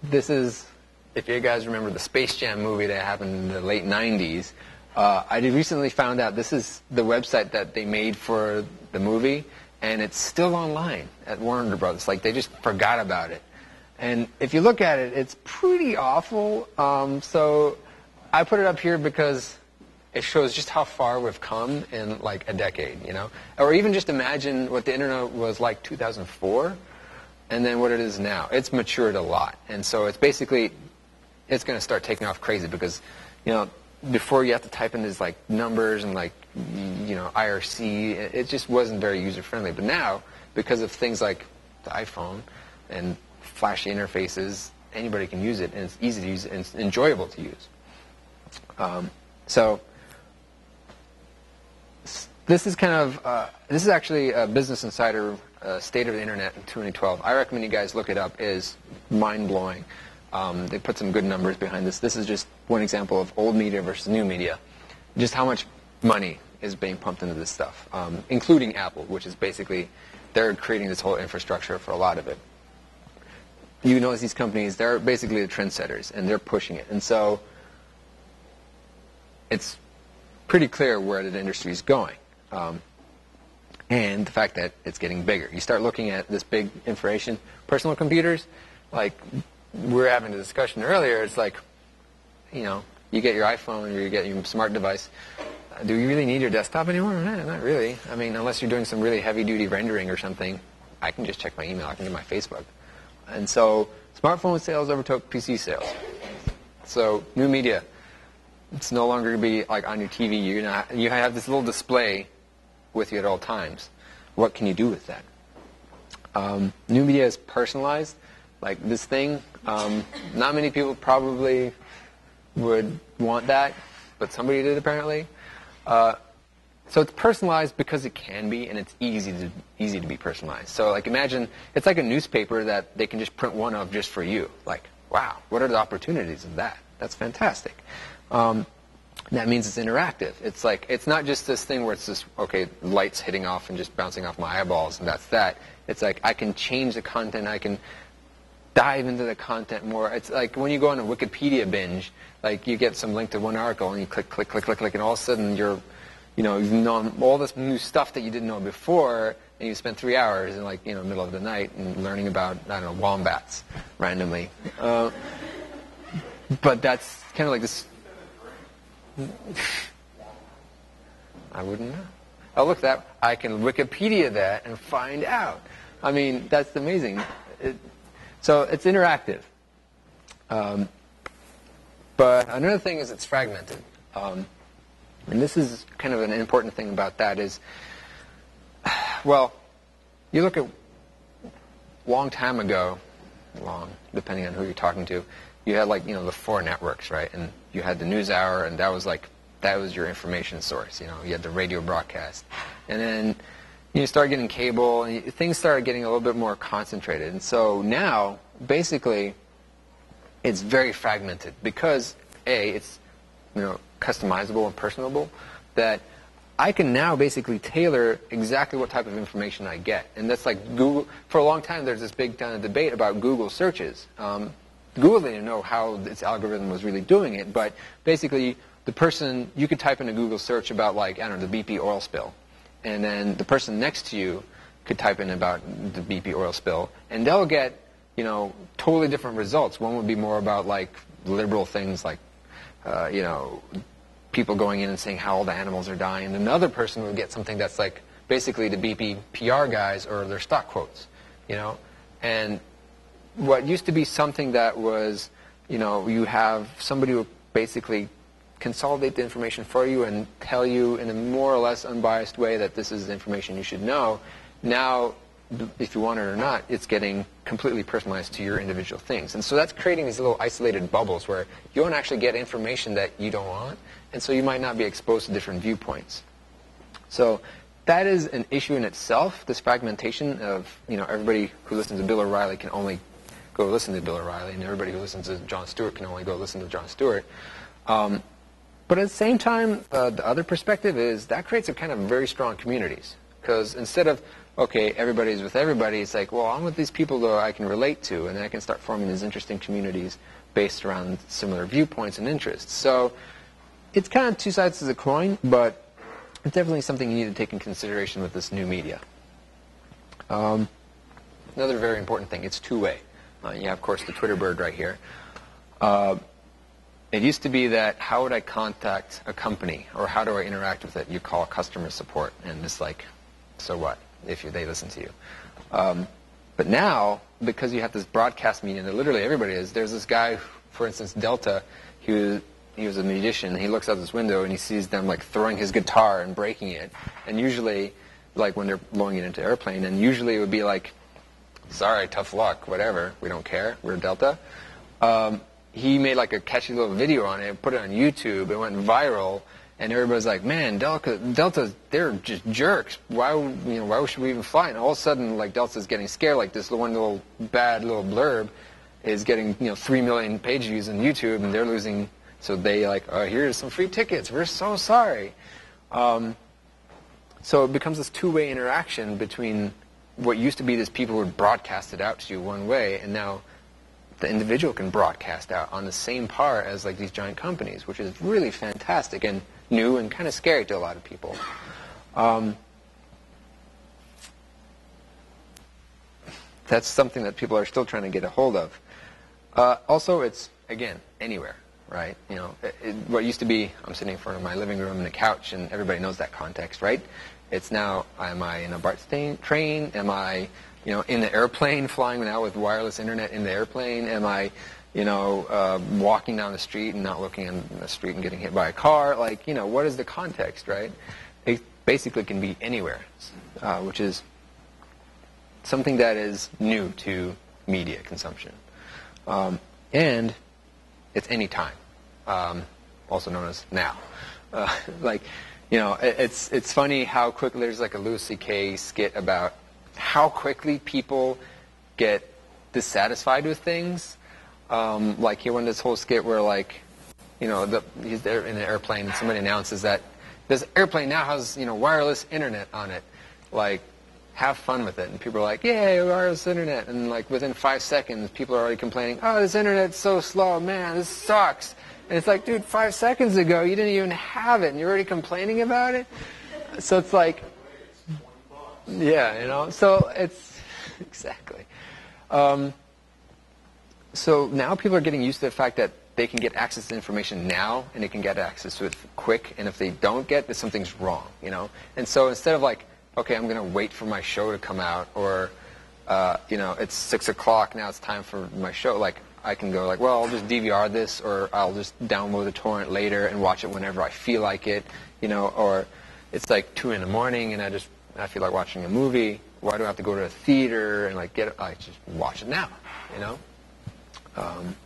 this is if you guys remember the Space Jam movie that happened in the late 90s, uh, I recently found out this is the website that they made for the movie, and it's still online at Warner Brothers. Like they just forgot about it. And if you look at it, it's pretty awful. Um, so I put it up here because it shows just how far we've come in like a decade, you know? Or even just imagine what the internet was like 2004 and then what it is now. It's matured a lot. And so it's basically, it's going to start taking off crazy because, you know, before you have to type in these like numbers and like, you know, IRC, it just wasn't very user friendly. But now, because of things like the iPhone and flashy interfaces, anybody can use it and it's easy to use and it's enjoyable to use. Um, so this is kind of uh, this is actually a Business Insider uh, State of the Internet in 2012. I recommend you guys look it up. It is mind blowing. Um, they put some good numbers behind this. This is just one example of old media versus new media. Just how much money is being pumped into this stuff, um, including Apple, which is basically they're creating this whole infrastructure for a lot of it. You notice these companies, they're basically the trendsetters, and they're pushing it. And so it's pretty clear where the industry is going. Um, and the fact that it's getting bigger. You start looking at this big information, personal computers, like we were having a discussion earlier, it's like, you know, you get your iPhone or you get your smart device. Do you really need your desktop anymore? No, not really. I mean, unless you're doing some really heavy-duty rendering or something, I can just check my email. I can do my Facebook. And so smartphone sales overtook PC sales. So new media. It's no longer going to be like on your TV. You're not, you have this little display with you at all times. What can you do with that? Um, new media is personalized. Like this thing, um, not many people probably would want that, but somebody did apparently. Uh, so it's personalized because it can be, and it's easy to easy to be personalized. So like imagine it's like a newspaper that they can just print one of just for you. Like wow, what are the opportunities of that? That's fantastic. Um, that means it's interactive. It's like it's not just this thing where it's just okay, lights hitting off and just bouncing off my eyeballs, and that's that. It's like I can change the content. I can dive into the content more. It's like when you go on a Wikipedia binge, like you get some link to one article and you click, click, click, click, click, and all of a sudden you're, you know, you've known all this new stuff that you didn't know before, and you spent three hours in like, you know, middle of the night and learning about, I don't know, wombats randomly. Uh, but that's kind of like this. I wouldn't know. Oh, look, that I can Wikipedia that and find out. I mean, that's amazing. It, so it's interactive. Um, but another thing is it's fragmented. Um, and this is kind of an important thing about that is, well, you look at long time ago, long, depending on who you're talking to, you had like, you know, the four networks, right? And you had the news hour, and that was like, that was your information source. You know, you had the radio broadcast. And then you start getting cable, and things started getting a little bit more concentrated. And so now, basically, it's very fragmented because a it's you know customizable and personable. That I can now basically tailor exactly what type of information I get, and that's like Google. For a long time, there's this big kind of debate about Google searches. Um, Google didn't know how its algorithm was really doing it, but basically, the person you could type in a Google search about like I don't know the BP oil spill, and then the person next to you could type in about the BP oil spill, and they'll get you know totally different results. One would be more about like liberal things like uh, you know people going in and saying how all the animals are dying. And another person would get something that's like basically the BP PR guys or their stock quotes, you know, and what used to be something that was, you know, you have somebody who basically consolidate the information for you and tell you in a more or less unbiased way that this is information you should know. Now, if you want it or not, it's getting completely personalized to your individual things. And so that's creating these little isolated bubbles where you don't actually get information that you don't want, and so you might not be exposed to different viewpoints. So that is an issue in itself, this fragmentation of, you know, everybody who listens to Bill O'Reilly can only go listen to Bill O'Reilly, and everybody who listens to Jon Stewart can only go listen to Jon Stewart. Um, but at the same time, uh, the other perspective is that creates a kind of very strong communities. Because instead of, okay, everybody's with everybody, it's like, well, I'm with these people that I can relate to, and then I can start forming these interesting communities based around similar viewpoints and interests. So it's kind of two sides of the coin, but it's definitely something you need to take in consideration with this new media. Um, another very important thing, it's two-way. Uh, of course, the Twitter bird right here. Uh, it used to be that how would I contact a company or how do I interact with it? You call customer support, and it's like, so what if you, they listen to you? Um, but now, because you have this broadcast medium that literally everybody is, there's this guy, for instance, Delta, who he was a musician. He looks out this window and he sees them like throwing his guitar and breaking it. And usually, like when they're blowing it into airplane, and usually it would be like, sorry, tough luck, whatever. We don't care. We're Delta. Um, he made like a catchy little video on it, put it on YouTube, it went viral, and everybody's like, man, Delta, Delta, they're just jerks. Why, you know, why should we even fly? And all of a sudden, like Delta's getting scared. Like this one little bad little blurb is getting you know three million page views on YouTube, and they're losing. So they like, oh, here's some free tickets. We're so sorry. Um, so it becomes this two-way interaction between what used to be this people would broadcast it out to you one way, and now the individual can broadcast out on the same par as like these giant companies, which is really fantastic and new and kind of scary to a lot of people. Um, that's something that people are still trying to get a hold of. Uh, also, it's again anywhere, right? You know, it, it, what used to be I'm sitting in front of my living room and a couch, and everybody knows that context, right? It's now, am I in a BART train? Am I, you know, in the airplane flying now with wireless internet in the airplane? Am I, you know, uh, walking down the street and not looking in the street and getting hit by a car? Like, you know, what is the context, right? It basically can be anywhere, uh, which is something that is new to media consumption. Um, and it's any time, um, also known as now. (laughs) Uh, like, you know, it, it's it's funny how quickly there's like a Louis C.K. skit about how quickly people get dissatisfied with things. Um, like he went this whole skit where like, you know, the, he's there in an airplane and somebody announces that this airplane now has you know wireless internet on it. Like, have fun with it. And people are like, yay, wireless internet. And like within five seconds, people are already complaining, oh, this internet's so slow, man, this sucks. And it's like, dude, five seconds ago, you didn't even have it, and you're already complaining about it? So it's like, yeah, you know, so it's, (laughs) exactly. Um, so now people are getting used to the fact that they can get access to information now and they can get access to it quick and if they don't get it something's wrong you know and so instead of like okay i'm going to wait for my show to come out or uh, you know it's six o'clock now it's time for my show like i can go like well i'll just dvr this or i'll just download the torrent later and watch it whenever i feel like it you know or it's like two in the morning and i just i feel like watching a movie why do i have to go to a theater and like get i just watch it now you know um,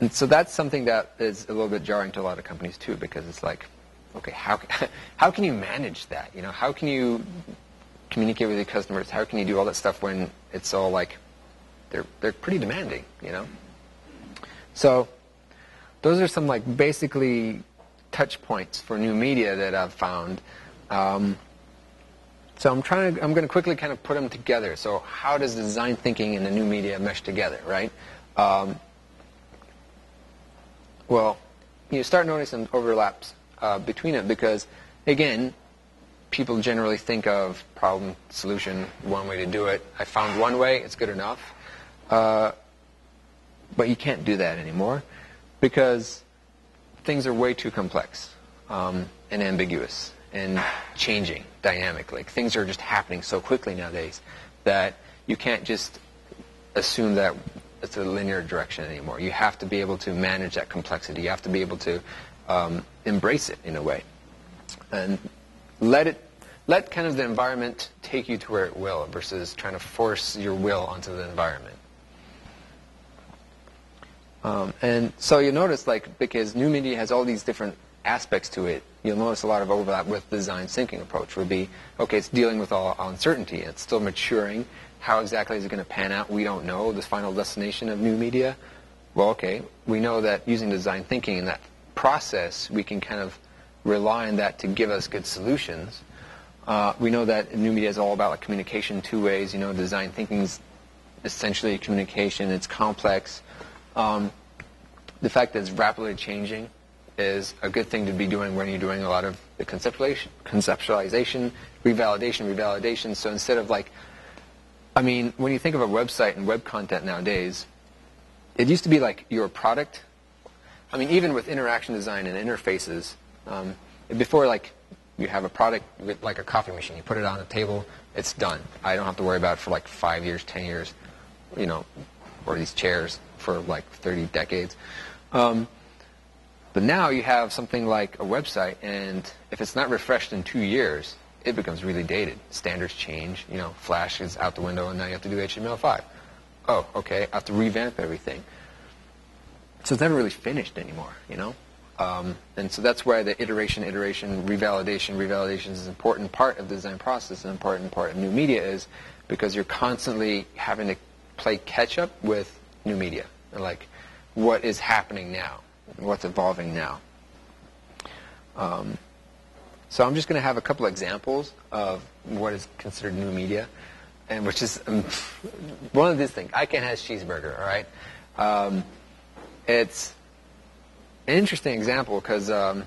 and so that's something that is a little bit jarring to a lot of companies too, because it's like, okay, how (laughs) how can you manage that? You know, how can you communicate with your customers? How can you do all that stuff when it's all like they're they're pretty demanding? You know. So those are some like basically touch points for new media that I've found. Um, so I'm trying to, I'm going to quickly kind of put them together. So how does design thinking and the new media mesh together, right? Um, well, you start noticing overlaps uh, between it because, again, people generally think of problem solution one way to do it. I found one way, it's good enough. Uh, but you can't do that anymore because things are way too complex um, and ambiguous and changing dynamically. Things are just happening so quickly nowadays that you can't just assume that it's a linear direction anymore. You have to be able to manage that complexity. You have to be able to um, embrace it in a way, and let it let kind of the environment take you to where it will, versus trying to force your will onto the environment. Um, and so you notice, like, because new media has all these different aspects to it, you'll notice a lot of overlap with the design thinking approach. Would be, okay, it's dealing with all uncertainty. It's still maturing. How exactly is it going to pan out? We don't know the final destination of new media. Well, okay, we know that using design thinking in that process, we can kind of rely on that to give us good solutions. Uh, we know that new media is all about like communication two ways. You know, design thinking is essentially communication. It's complex. Um, the fact that it's rapidly changing is a good thing to be doing when you're doing a lot of the conceptualization, conceptualization, revalidation, revalidation. So instead of like, I mean, when you think of a website and web content nowadays, it used to be like your product. I mean, even with interaction design and interfaces, um, before like you have a product like a coffee machine, you put it on a table, it's done. I don't have to worry about it for like five years, ten years, you know, or these chairs for like 30 decades. Um, but now you have something like a website, and if it's not refreshed in two years, it becomes really dated. Standards change. You know, Flash is out the window, and now you have to do HTML5. Oh, okay, I have to revamp everything. So it's never really finished anymore, you know? Um, and so that's why the iteration, iteration, revalidation, revalidation is an important part of the design process, an important part of new media is because you're constantly having to play catch up with new media. And like, what is happening now? What's evolving now? Um, so I'm just going to have a couple examples of what is considered new media, and which is um, one of these things. I can have Cheezburger, all right? Um, it's an interesting example because um,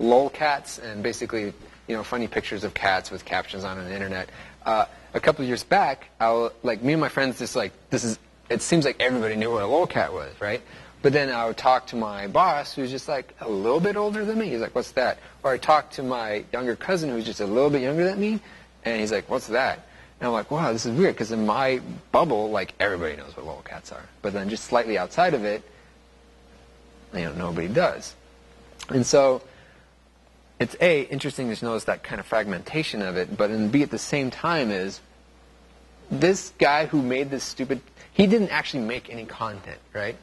lolcats and basically you know funny pictures of cats with captions on the internet. Uh, a couple of years back, I like me and my friends just like this is. It seems like everybody knew what a lolcat was, right? But then I would talk to my boss, who's just like a little bit older than me. He's like, "What's that?" Or I talk to my younger cousin, who's just a little bit younger than me, and he's like, "What's that?" And I'm like, "Wow, this is weird," because in my bubble, like everybody knows what lolcats are. But then just slightly outside of it, you know, nobody does. And so it's A, interesting to notice that kind of fragmentation of it, but then B, at the same time is this guy who made this stupid, he didn't actually make any content, right?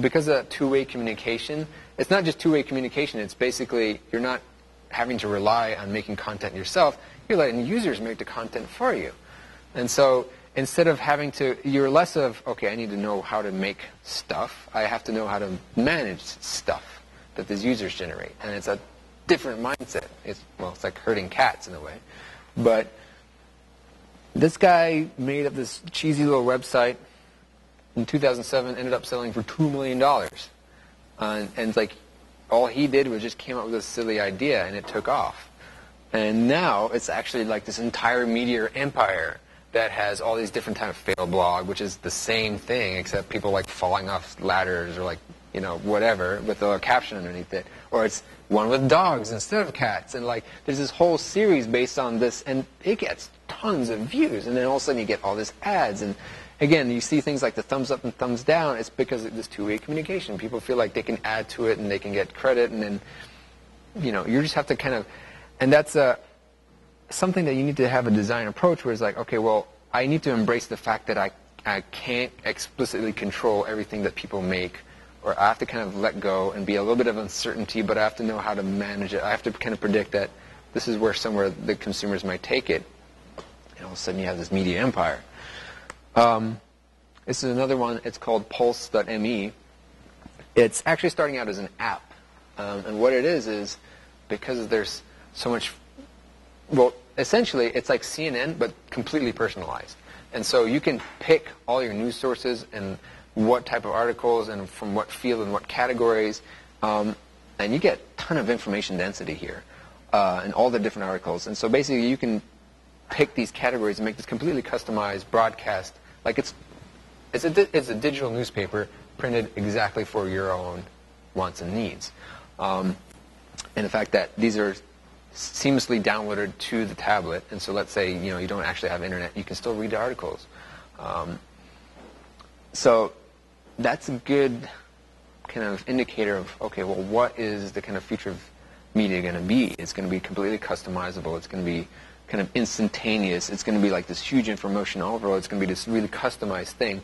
Because of two-way communication, it's not just two-way communication, it's basically you're not having to rely on making content yourself, you're letting users make the content for you. And so instead of having to, you're less of, okay, I need to know how to make stuff. I have to know how to manage stuff that these users generate. And it's a different mindset. It's, well, it's like herding cats in a way. But this guy made up this cheesy little website in 2007, ended up selling for $2 million. Uh, and, and it's like, all he did was just came up with this silly idea and it took off. And now it's actually like this entire media empire that has all these different type of fail blog, which is the same thing except people like falling off ladders or like you know whatever with a caption underneath it, or it's one with dogs instead of cats, and like there's this whole series based on this, and it gets tons of views, and then all of a sudden you get all this ads, and again you see things like the thumbs up and thumbs down. It's because of this two-way communication. People feel like they can add to it and they can get credit, and then you know you just have to kind of, and that's a something that you need to have a design approach where it's like, okay, well, I need to embrace the fact that I, I can't explicitly control everything that people make, or I have to kind of let go and be a little bit of uncertainty, but I have to know how to manage it. I have to kind of predict that this is where somewhere the consumers might take it. And all of a sudden you have this media empire. Um, this is another one. It's called Pulse.me. It's actually starting out as an app. Um, and what it is is because there's so much, well, essentially it's like CNN but completely personalized. And so you can pick all your news sources and what type of articles and from what field and what categories, um, and you get a ton of information density here uh, and all the different articles. And so basically you can pick these categories and make this completely customized broadcast. Like it's it's a it's a digital newspaper printed exactly for your own wants and needs. Um, and the fact that these are seamlessly downloaded to the tablet. And so let's say you know you don't actually have internet, you can still read the articles. Um, so that's a good kind of indicator of okay, well, what is the kind of future of media going to be? It's going to be completely customizable. It's going to be kind of instantaneous. It's going to be like this huge information overload. It's going to be this really customized thing.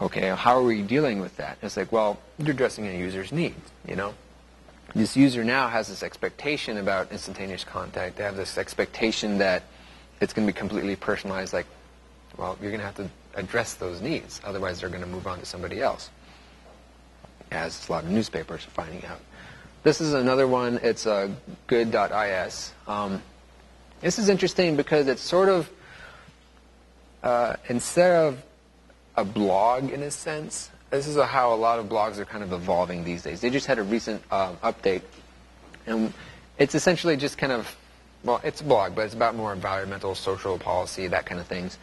Okay, how are we dealing with that? It's like, well, you're addressing a user's needs, you know? this user now has this expectation about instantaneous contact. They have this expectation that it's going to be completely personalized. Like, well, you're going to have to address those needs. Otherwise, they're going to move on to somebody else. As a lot of newspapers are finding out. This is another one. It's uh, good.is. Um, this is interesting because it's sort of, uh, instead of a blog in a sense, this is how a lot of blogs are kind of evolving these days. They just had a recent uh, update, and it's essentially just kind of, well, it's a blog, but it's about more environmental, social policy, that kind of things.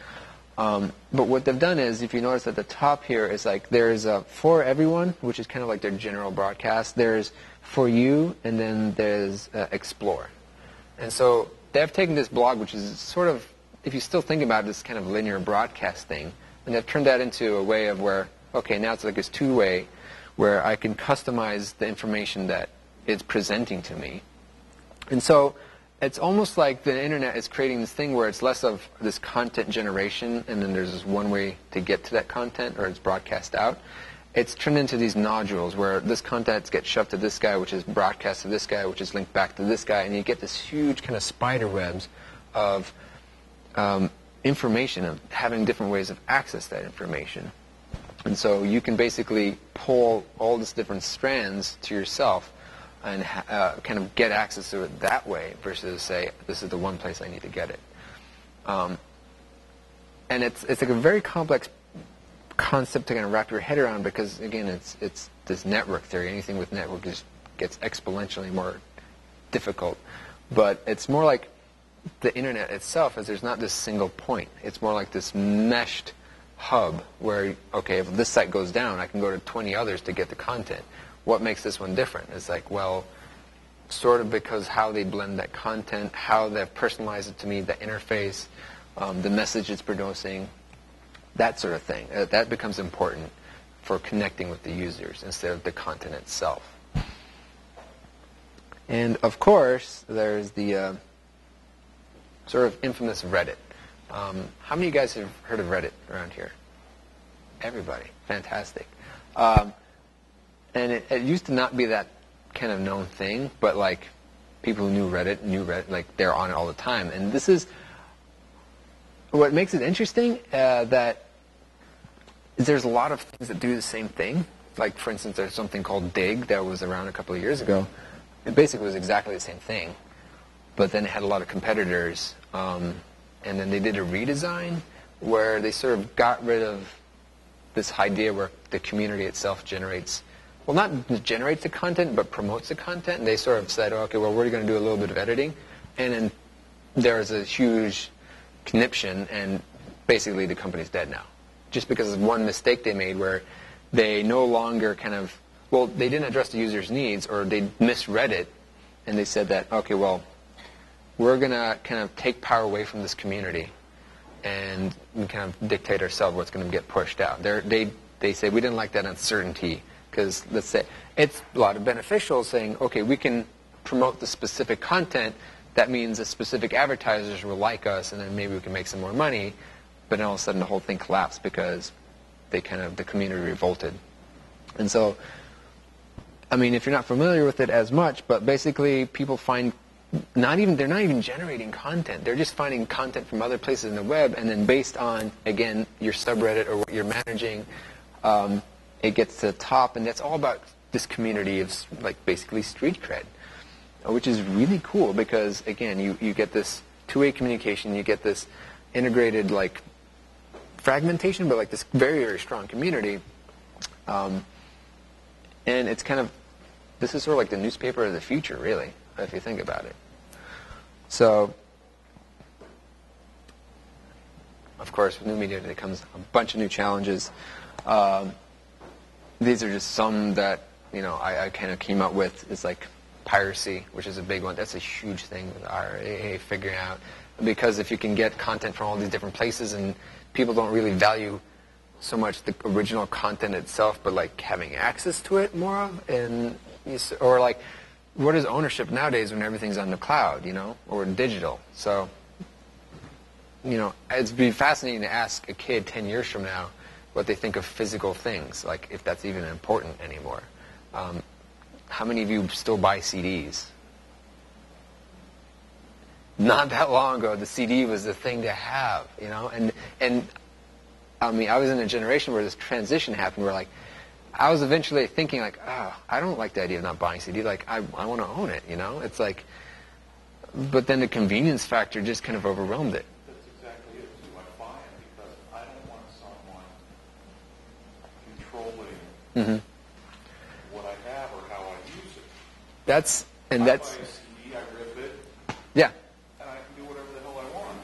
Um, but what they've done is, if you notice at the top here, is like there's a for everyone, which is kind of like their general broadcast. There's for you, and then there's uh, explore. And so they've taken this blog, which is sort of, if you still think about this kind of linear broadcast thing, and they've turned that into a way of where okay, now it's like this two-way where I can customize the information that it's presenting to me. And so it's almost like the internet is creating this thing where it's less of this content generation and then there's this one way to get to that content or it's broadcast out. it's turned into these nodules where this content gets shoved to this guy, which is broadcast to this guy, which is linked back to this guy, and you get this huge kind of spider webs of um, information, of having different ways of access that information. And so you can basically pull all these different strands to yourself and uh, kind of get access to it that way versus say, this is the one place I need to get it. Um, and it's, it's like a very complex concept to kind of wrap your head around because again it's it's this network theory. Anything with network just gets exponentially more difficult. But it's more like the internet itself is there's not this single point. It's more like this meshed hub where okay if this site goes down i can go to 20 others to get the content what makes this one different it's like well sort of because how they blend that content how they personalize it to me the interface um, the message it's producing that sort of thing. Uh, that becomes important for connecting with the users instead of the content itself. And of course, there's the uh, sort of infamous Reddit. Um, how many of you guys have heard of Reddit around here? Everybody. Fantastic. Um, and it, it used to not be that kind of known thing, but like people who knew Reddit knew Reddit, like they're on it all the time. And this is what makes it interesting uh, that there's a lot of things that do the same thing. Like, for instance, there's something called Digg that was around a couple of years ago. It basically was exactly the same thing, but then it had a lot of competitors. Um, and then they did a redesign where they sort of got rid of this idea where the community itself generates, well, not generates the content, but promotes the content. And they sort of said, okay, well, we're going to do a little bit of editing. And then there's a huge conniption, and basically the company's dead now just because of one mistake they made where they no longer kind of, well, they didn't address the user's needs or they misread it and they said that, okay, well, we're going to kind of take power away from this community and kind of dictate ourselves what's going to get pushed out. They're, they they say we didn't like that uncertainty because let's say it's a lot of beneficial saying, okay, we can promote the specific content. That means that specific advertisers will like us, and then maybe we can make some more money but then all of a sudden the whole thing collapsed because they kind of the community revolted. And so, I mean, if you're not familiar with it as much, but basically people find not even they're not even generating content. They're just finding content from other places in the web, and then based on again your subreddit or what you're managing, um, it gets to the top, and that's all about this community of like basically street cred, which is really cool because again you you get this two-way communication, you get this integrated like fragmentation, but like this very, very strong community. Um, and it's kind of, this is sort of like the newspaper of the future, really, if you think about it. So, of course, with new media, there comes a bunch of new challenges. Um, these are just some that, you know, I, I kind of came up with. is like piracy, which is a big one. That's a huge thing with RIAA figuring out. Because if you can get content from all these different places and people don't really value so much the original content itself, but like having access to it more and or like what is ownership nowadays when everything's on the cloud, you know, or digital. So, you know, it'd be fascinating to ask a kid 10 years from now what they think of physical things, like if that's even important anymore. Um, how many of you still buy CDs? not that long ago, the CD was the thing to have, you know, and and I mean, I was in a generation where this transition happened, where like I was eventually thinking like, oh, I don't like the idea of not buying CD. Like, I I want to own it, you know. It's like, but then the convenience factor just kind of overwhelmed it. That's exactly it. Too. I buy it because I don't want someone controlling Mm-hmm. what I have or how I use it. That's and I that's CD, I rip it, yeah. and I can do whatever the hell I want.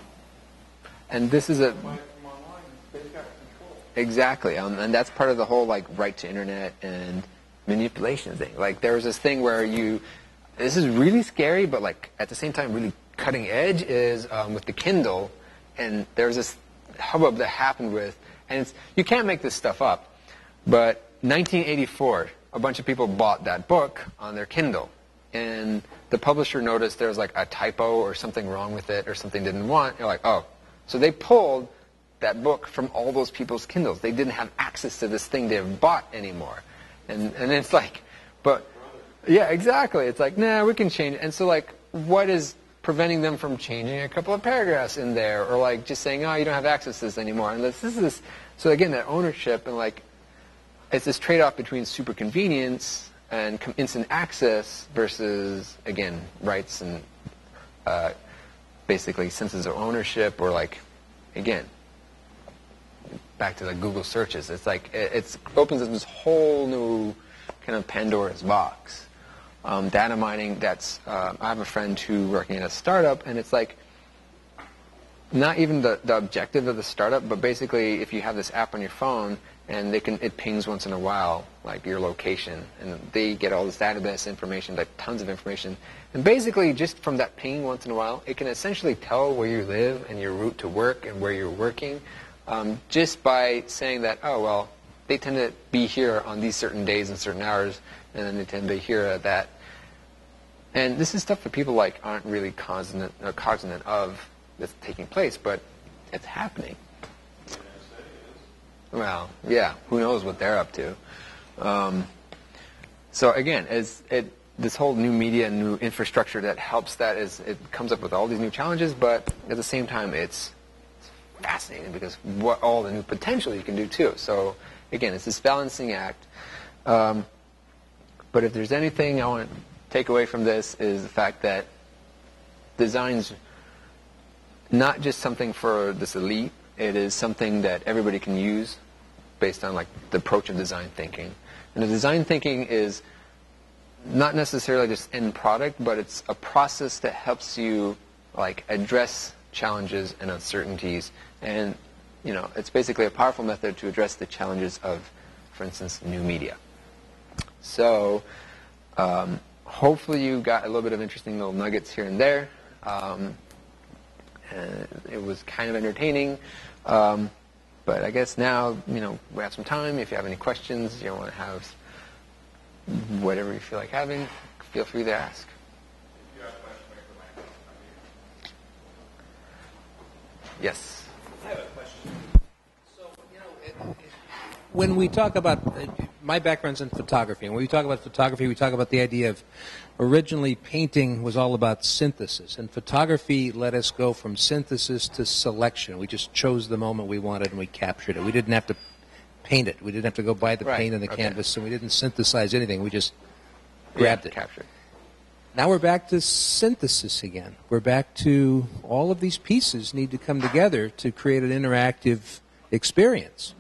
And this is a from online, they've got control. Exactly, um, and that's part of the whole like right to internet and manipulation thing. Like there was this thing where you, this is really scary, but like at the same time really cutting edge is um, with the Kindle, and there was this hubbub that happened with, and it's you can't make this stuff up, but 1984, a bunch of people bought that book on their Kindle, and the publisher noticed there was like a typo or something wrong with it or something didn't want. They're like, oh, so they pulled that book from all those people's Kindles. They didn't have access to this thing they've bought anymore. And, and it's like, but, yeah, exactly. It's like, nah, we can change. And so, like, what is preventing them from changing a couple of paragraphs in there or like just saying, oh, you don't have access to this anymore. And this, this is this. So again, that ownership and like, it's this trade-off between super convenience and instant access versus again rights and uh, basically senses of ownership or like again back to the Google searches. It's like it it's, opens up this whole new kind of Pandora's box. Um, data mining. That's uh, I have a friend who working at a startup, and it's like not even the, the objective of the startup, but basically if you have this app on your phone and they can it pings once in a while like your location. And they get all this database information like tons of information. And basically just from that ping once in a while it can essentially tell where you live and your route to work and where you're working um, just by saying that oh well they tend to be here on these certain days and certain hours and then they tend to be here at that. And this is stuff that people like aren't really cognizant, uh, cognizant of that's taking place but it's happening well, yeah, who knows what they're up to. Um, so again, as it, this whole new media and new infrastructure that helps that is it comes up with all these new challenges, but at the same time, it's, it's fascinating because what all the new potential you can do too. So again, it's this balancing act. Um, but if there's anything I want to take away from this is the fact that design's not just something for this elite. It is something that everybody can use based on like the approach of design thinking. And the design thinking is not necessarily just end product, but it's a process that helps you like address challenges and uncertainties. And you know, it's basically a powerful method to address the challenges of, for instance, new media. So um, hopefully you got a little bit of interesting little nuggets here and there. Um, and it was kind of entertaining. Um, but I guess now, you know, we have some time. If you have any questions, you want to have whatever you feel like having, feel free to ask. Yes. I have a question. So, when we talk about uh, my background's in photography, and when we talk about photography, we talk about the idea of originally painting was all about synthesis, and photography let us go from synthesis to selection. We just chose the moment we wanted and we captured it. We didn't have to paint it. We didn't have to go buy the Right, paint and the okay. canvas, and we didn't synthesize anything. We just grabbed Yeah, it. Captured. Now we're back to synthesis again. We're back to all of these pieces need to come together to create an interactive experience.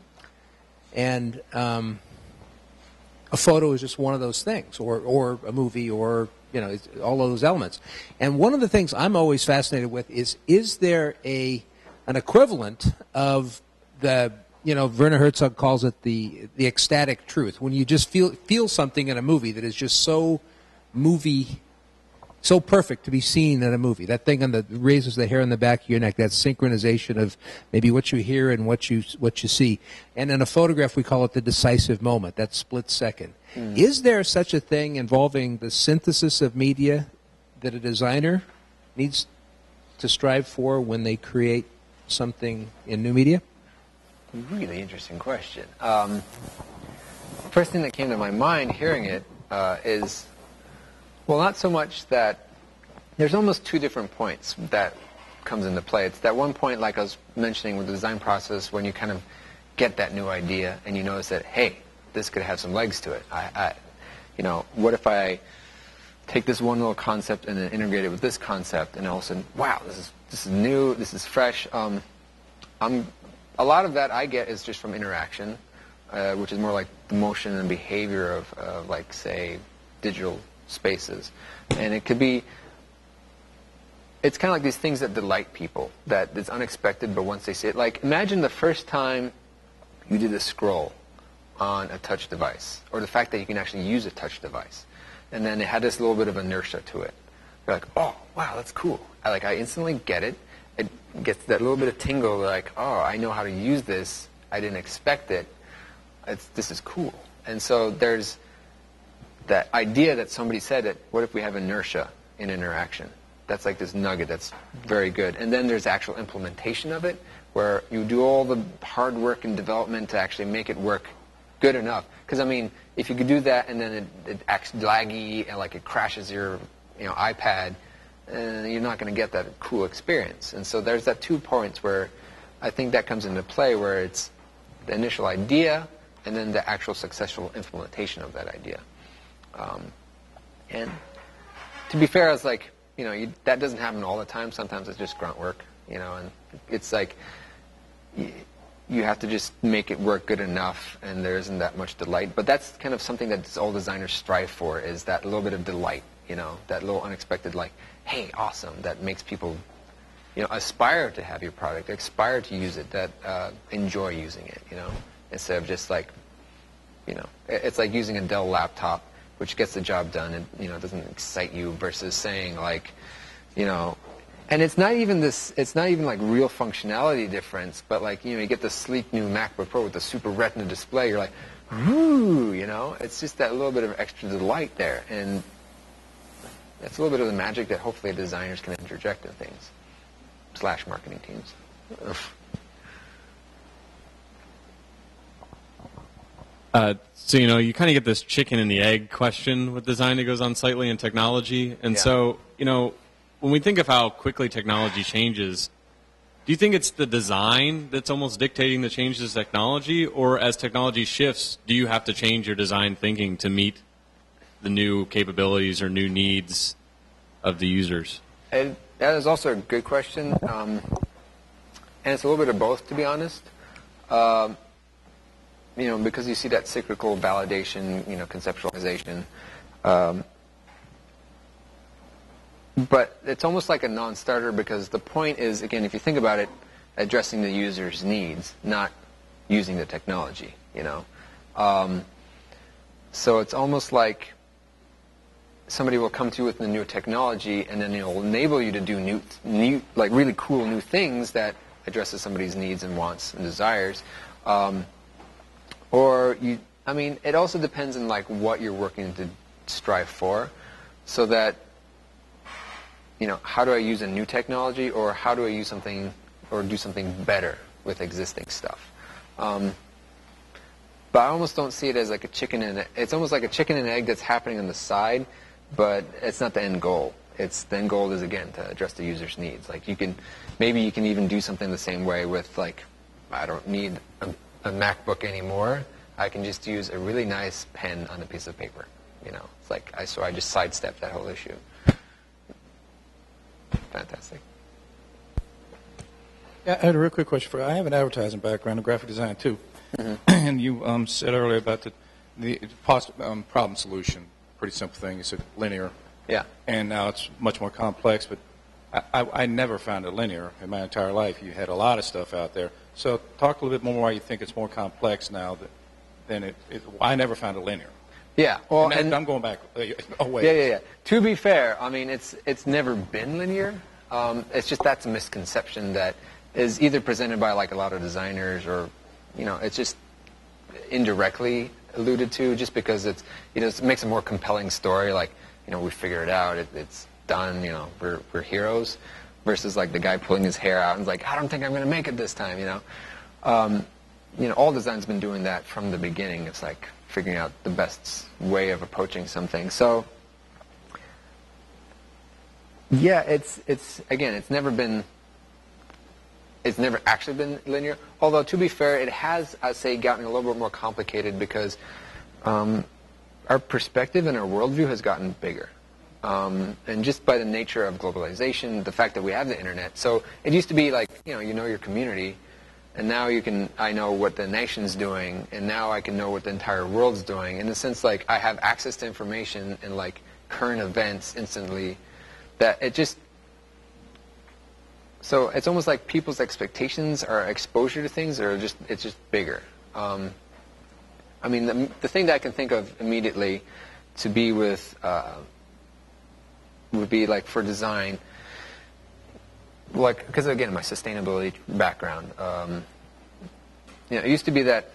And um, a photo is just one of those things, or, or a movie, or you know, all of those elements. And one of the things I'm always fascinated with is: is there a an equivalent of the you know Werner Herzog calls it the the ecstatic truth when you just feel feel something in a movie that is just so movie so perfect to be seen in a movie. That thing on the raises the hair on the back of your neck. That synchronization of maybe what you hear and what you what you see. And in a photograph, we call it the decisive moment. That split second. Is there such a thing involving the synthesis of media that a designer needs to strive for when they create something in new media? Really interesting question. Um, first thing that came to my mind hearing it uh, is, well, not so much that there's almost two different points that comes into play. It's that one point, like I was mentioning with the design process, when you kind of get that new idea and you notice that, hey, this could have some legs to it. I, I you know, what if I take this one little concept and then integrate it with this concept, and all of a sudden, wow, this is this is new, this is fresh. Um, I'm a lot of that I get is just from interaction, uh, which is more like the motion and behavior of, of like say digital spaces, and it could be. It's kind of like these things that delight people, that it's unexpected, but once they see it, like imagine the first time you did a scroll on a touch device, or the fact that you can actually use a touch device, and then it had this little bit of inertia to it. You're like, oh, wow, that's cool. I, like I instantly get it. It gets that little bit of tingle, like, oh, I know how to use this. I didn't expect it. It's, this is cool. And so there's that idea that somebody said that what if we have inertia in interaction? that's like this nugget that's very good. And then there's actual implementation of it, where you do all the hard work and development to actually make it work good enough. Because I mean, if you could do that and then it, it acts laggy and like it crashes your you know iPad, uh, you're not going to get that cool experience. And so there's that two points where I think that comes into play, where it's the initial idea and then the actual successful implementation of that idea. Um, and to be fair, I was like you know you, that doesn't happen all the time. Sometimes it's just grunt work, you know, and it's like you, you have to just make it work good enough, and there isn't that much delight. But that's kind of something that all designers strive for: is that little bit of delight, you know, that little unexpected, like, hey, awesome, that makes people, you know, aspire to have your product, aspire to use it, that uh, enjoy using it, you know, instead of just like, you know, it's like using a Dell laptop, which gets the job done, and you know, doesn't excite you, versus saying like, you know, and it's not even this, it's not even like real functionality difference, but like, you know, you get the sleek new MacBook Pro with the super retina display, you're like, woo, you know, it's just that little bit of extra delight there, and that's a little bit of the magic that hopefully designers can interject in things, slash marketing teams. Uh, so you know, you kind of get this chicken and the egg question with design that goes on slightly in technology, and Yeah. so you know, when we think of how quickly technology changes, do you think it's the design that's almost dictating the changes in technology, or as technology shifts, do you have to change your design thinking to meet the new capabilities or new needs of the users? And that is also a good question, um, and it's a little bit of both, to be honest. Um, you know, because you see that cyclical validation, you know, conceptualization. Um, but it's almost like a non-starter because the point is, again, if you think about it, addressing the user's needs, not using the technology. You know, um, so it's almost like somebody will come to you with the new technology, and then it'll enable you to do new, new, like really cool new things that addresses somebody's needs and wants and desires. Um, or you, I mean, it also depends on like what you're working to strive for, so that you know, how do I use a new technology, or how do I use something, or do something better with existing stuff. Um, but I almost don't see it as like a chicken and it's almost like a chicken and egg that's happening on the side, but it's not the end goal. It's the end goal is again to address the user's needs. Like you can, maybe you can even do something the same way with like, I don't need a MacBook anymore. I can just use a really nice pen on a piece of paper. You know, it's like I so I just sidestep that whole issue. Fantastic. Yeah, I had a real quick question for you. I have an advertising background in graphic design too, and you um, said earlier about the the poss- um, problem solution. Pretty simple thing. You said linear, Yeah. and now it's much more complex. But I, I, I never found it linear in my entire life. You had a lot of stuff out there. So talk a little bit more why you think it's more complex now that, than it, it. I never found it linear. Yeah. Well, and, and- I'm going back. Oh wait. Yeah, yeah, yeah. To be fair, I mean, it's it's never been linear. Um, it's just that's a misconception that is either presented by like a lot of designers or, you know, it's just indirectly alluded to just because it's you know it makes a more compelling story. Like, you know, we figured it out. It, it's done. You know, we're we're heroes. Versus like the guy pulling his hair out and like, I don't think I'm going to make it this time. You know. Um, you know, all design's been doing that from the beginning. It's like figuring out the best way of approaching something. So, yeah, it's it's again, it's never been, it's never actually been linear. Although to be fair, it has, I'd say, gotten a little bit more complicated because um, our perspective and our worldview has gotten bigger. Um, and just by the nature of globalization, the fact that we have the internet. So it used to be like, you know, you know your community, and now you can, I know what the nation's doing, and now I can know what the entire world's doing. In the sense, like, I have access to information and, like, current events instantly, that it just, so it's almost like people's expectations or exposure to things are just, it's just bigger. Um, I mean, the, the thing that I can think of immediately to be with, uh, would be like for design, like because again my sustainability background um, you know it used to be that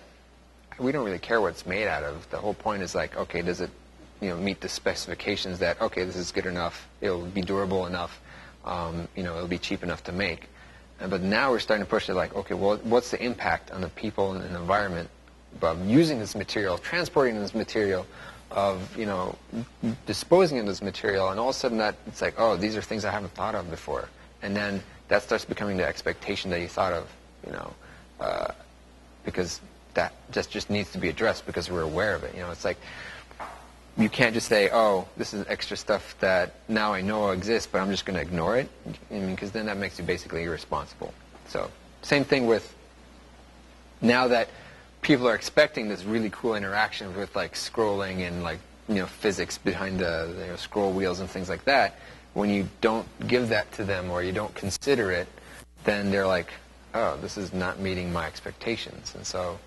we don't really care what it's made out of the whole point is like okay does it you know meet the specifications that okay this is good enough it'll be durable enough Um, you know, it'll be cheap enough to make. But now we're starting to push it like, okay, well, what's the impact on the people and the environment of using this material, transporting this material, of you know disposing of this material, and all of a sudden that it's like, oh, these are things I haven't thought of before, and then that starts becoming the expectation that you thought of, you know, uh, because that just just needs to be addressed because we're aware of it. You know, it's like you can't just say, oh, this is extra stuff that now I know exists, but I'm just going to ignore it. I mean, because then that makes you basically irresponsible. So, same thing with now that people are expecting this really cool interaction with like scrolling and like you know physics behind the you know, scroll wheels and things like that. When you don't give that to them or you don't consider it, then they're like, oh, this is not meeting my expectations, and so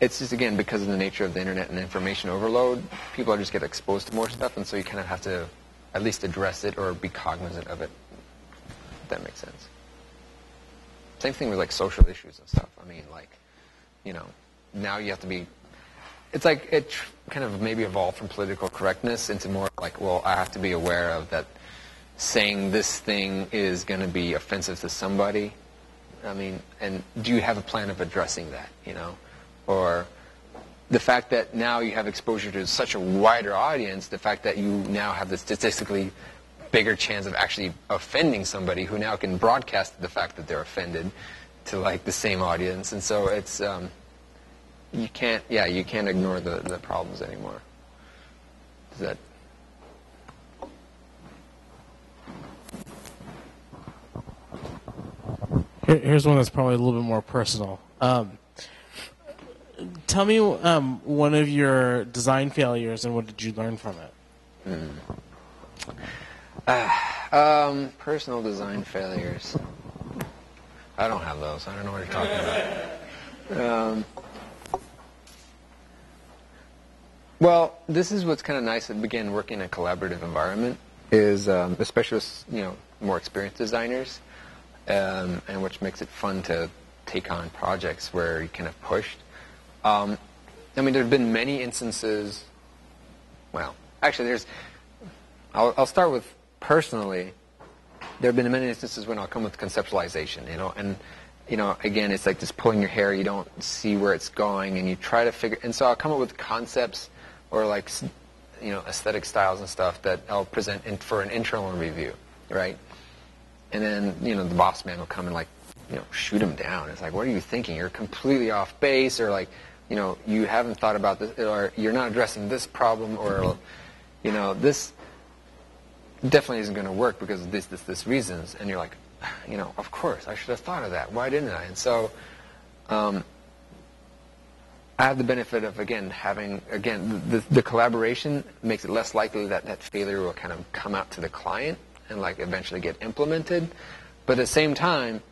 it's just again because of the nature of the internet and information overload, people are just get exposed to more stuff, and so you kind of have to at least address it or be cognizant of it. If that makes sense. Same thing with like social issues and stuff. I mean, like, you know, now you have to be. It's like it kind of maybe evolved from political correctness into more like, well, I have to be aware of that. Saying this thing is going to be offensive to somebody. I mean, and do you have a plan of addressing that? You know, or the fact that now you have exposure to such a wider audience, the fact that you now have the statistically bigger chance of actually offending somebody who now can broadcast the fact that they're offended to like the same audience, and so it's um, you can't yeah you can't ignore the, the problems anymore. Is that Here, here's one that's probably a little bit more personal. Um, tell me um, one of your design failures and what did you learn from it? (sighs) um, personal design failures? I don't have those. I don't know what you're talking about. Um, well, this is what's kind of nice begin working in a collaborative environment is um, especially with you know more experienced designers, um, and which makes it fun to take on projects where you kind of pushed. Um, I mean, there have been many instances. Well, actually, there's. I'll, I'll start with personally. There have been many instances when I'll come with conceptualization, you know, and you know, again, it's like just pulling your hair. You don't see where it's going, and you try to figure. And so I'll come up with concepts or like, you know, aesthetic styles and stuff that I'll present in, for an internal review, right? And then you know, the boss man will come and like, you know, shoot him down. It's like, what are you thinking? You're completely off base, or like, you know, you haven't thought about this, or you're not addressing this problem, or you know, this definitely isn't going to work because of this, this, this reasons. And you're like, (sighs) you know, of course, I should have thought of that. Why didn't I? And so, um, I have the benefit of again having again the, the collaboration makes it less likely that that failure will kind of come out to the client and like eventually get implemented. But at the same time,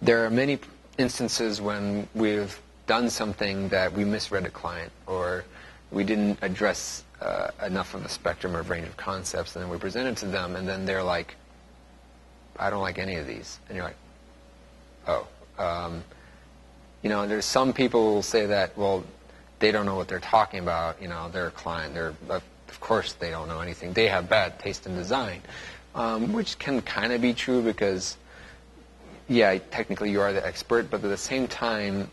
there are many instances when we've done something that we misread a client or we didn't address uh, enough of a spectrum or range of concepts, and then we present it to them, and then they're like, "I don't like any of these," and you're like, "Oh." Um, you know, there's some people who will say that, well, they don't know what they're talking about. You know, they're a client. They're, of of course, they don't know anything. They have bad taste in design, um, which can kind of be true because, yeah, technically you are the expert, but at the same time,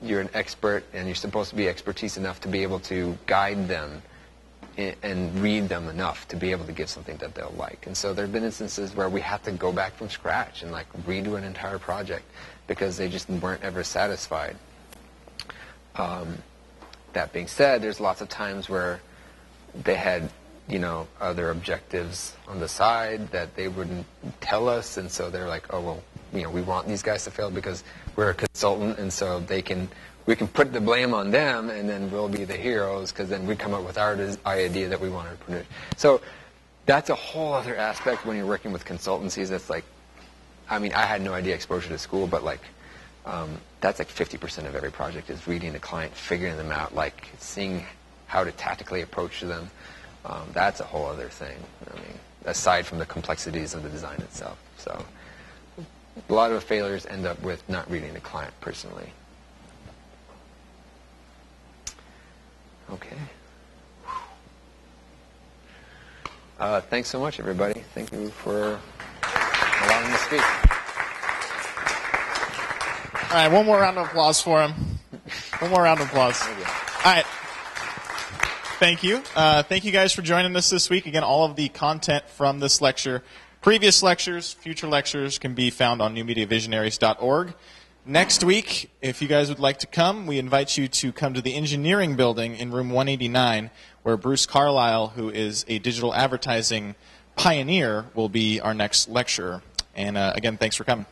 you're an expert and you're supposed to be expertise enough to be able to guide them and read them enough to be able to give something that they'll like. And so there have been instances where we have to go back from scratch and like redo an entire project because they just weren't ever satisfied. Um, that being said, there's lots of times where they had, you know, other objectives on the side that they wouldn't tell us, and so they're like, oh well, you know, we want these guys to fail because we're a consultant, and so they can, we can put the blame on them, and then we'll be the heroes because then we come up with our idea that we want to produce. So that's a whole other aspect when you're working with consultancies. That's like, I mean, I had no idea exposure to school, but like, um, that's like 50% of every project is reading the client, figuring them out, like seeing how to tactically approach them. Um, that's a whole other thing. I mean, aside from the complexities of the design itself. So, a lot of failures end up with not reading the client personally. Okay. Uh, thanks so much, everybody. Thank you for allowing me to speak. All right, one more round of applause for him. One more round of applause. All right. Thank you. Uh, thank you guys for joining us this week. Again, all of the content from this lecture, previous lectures, future lectures can be found on newmediavisionaries.org. Next week, if you guys would like to come, we invite you to come to the engineering building in room 189, where Bruce Carlisle, who is a digital advertising pioneer, will be our next lecturer. And uh, again, thanks for coming.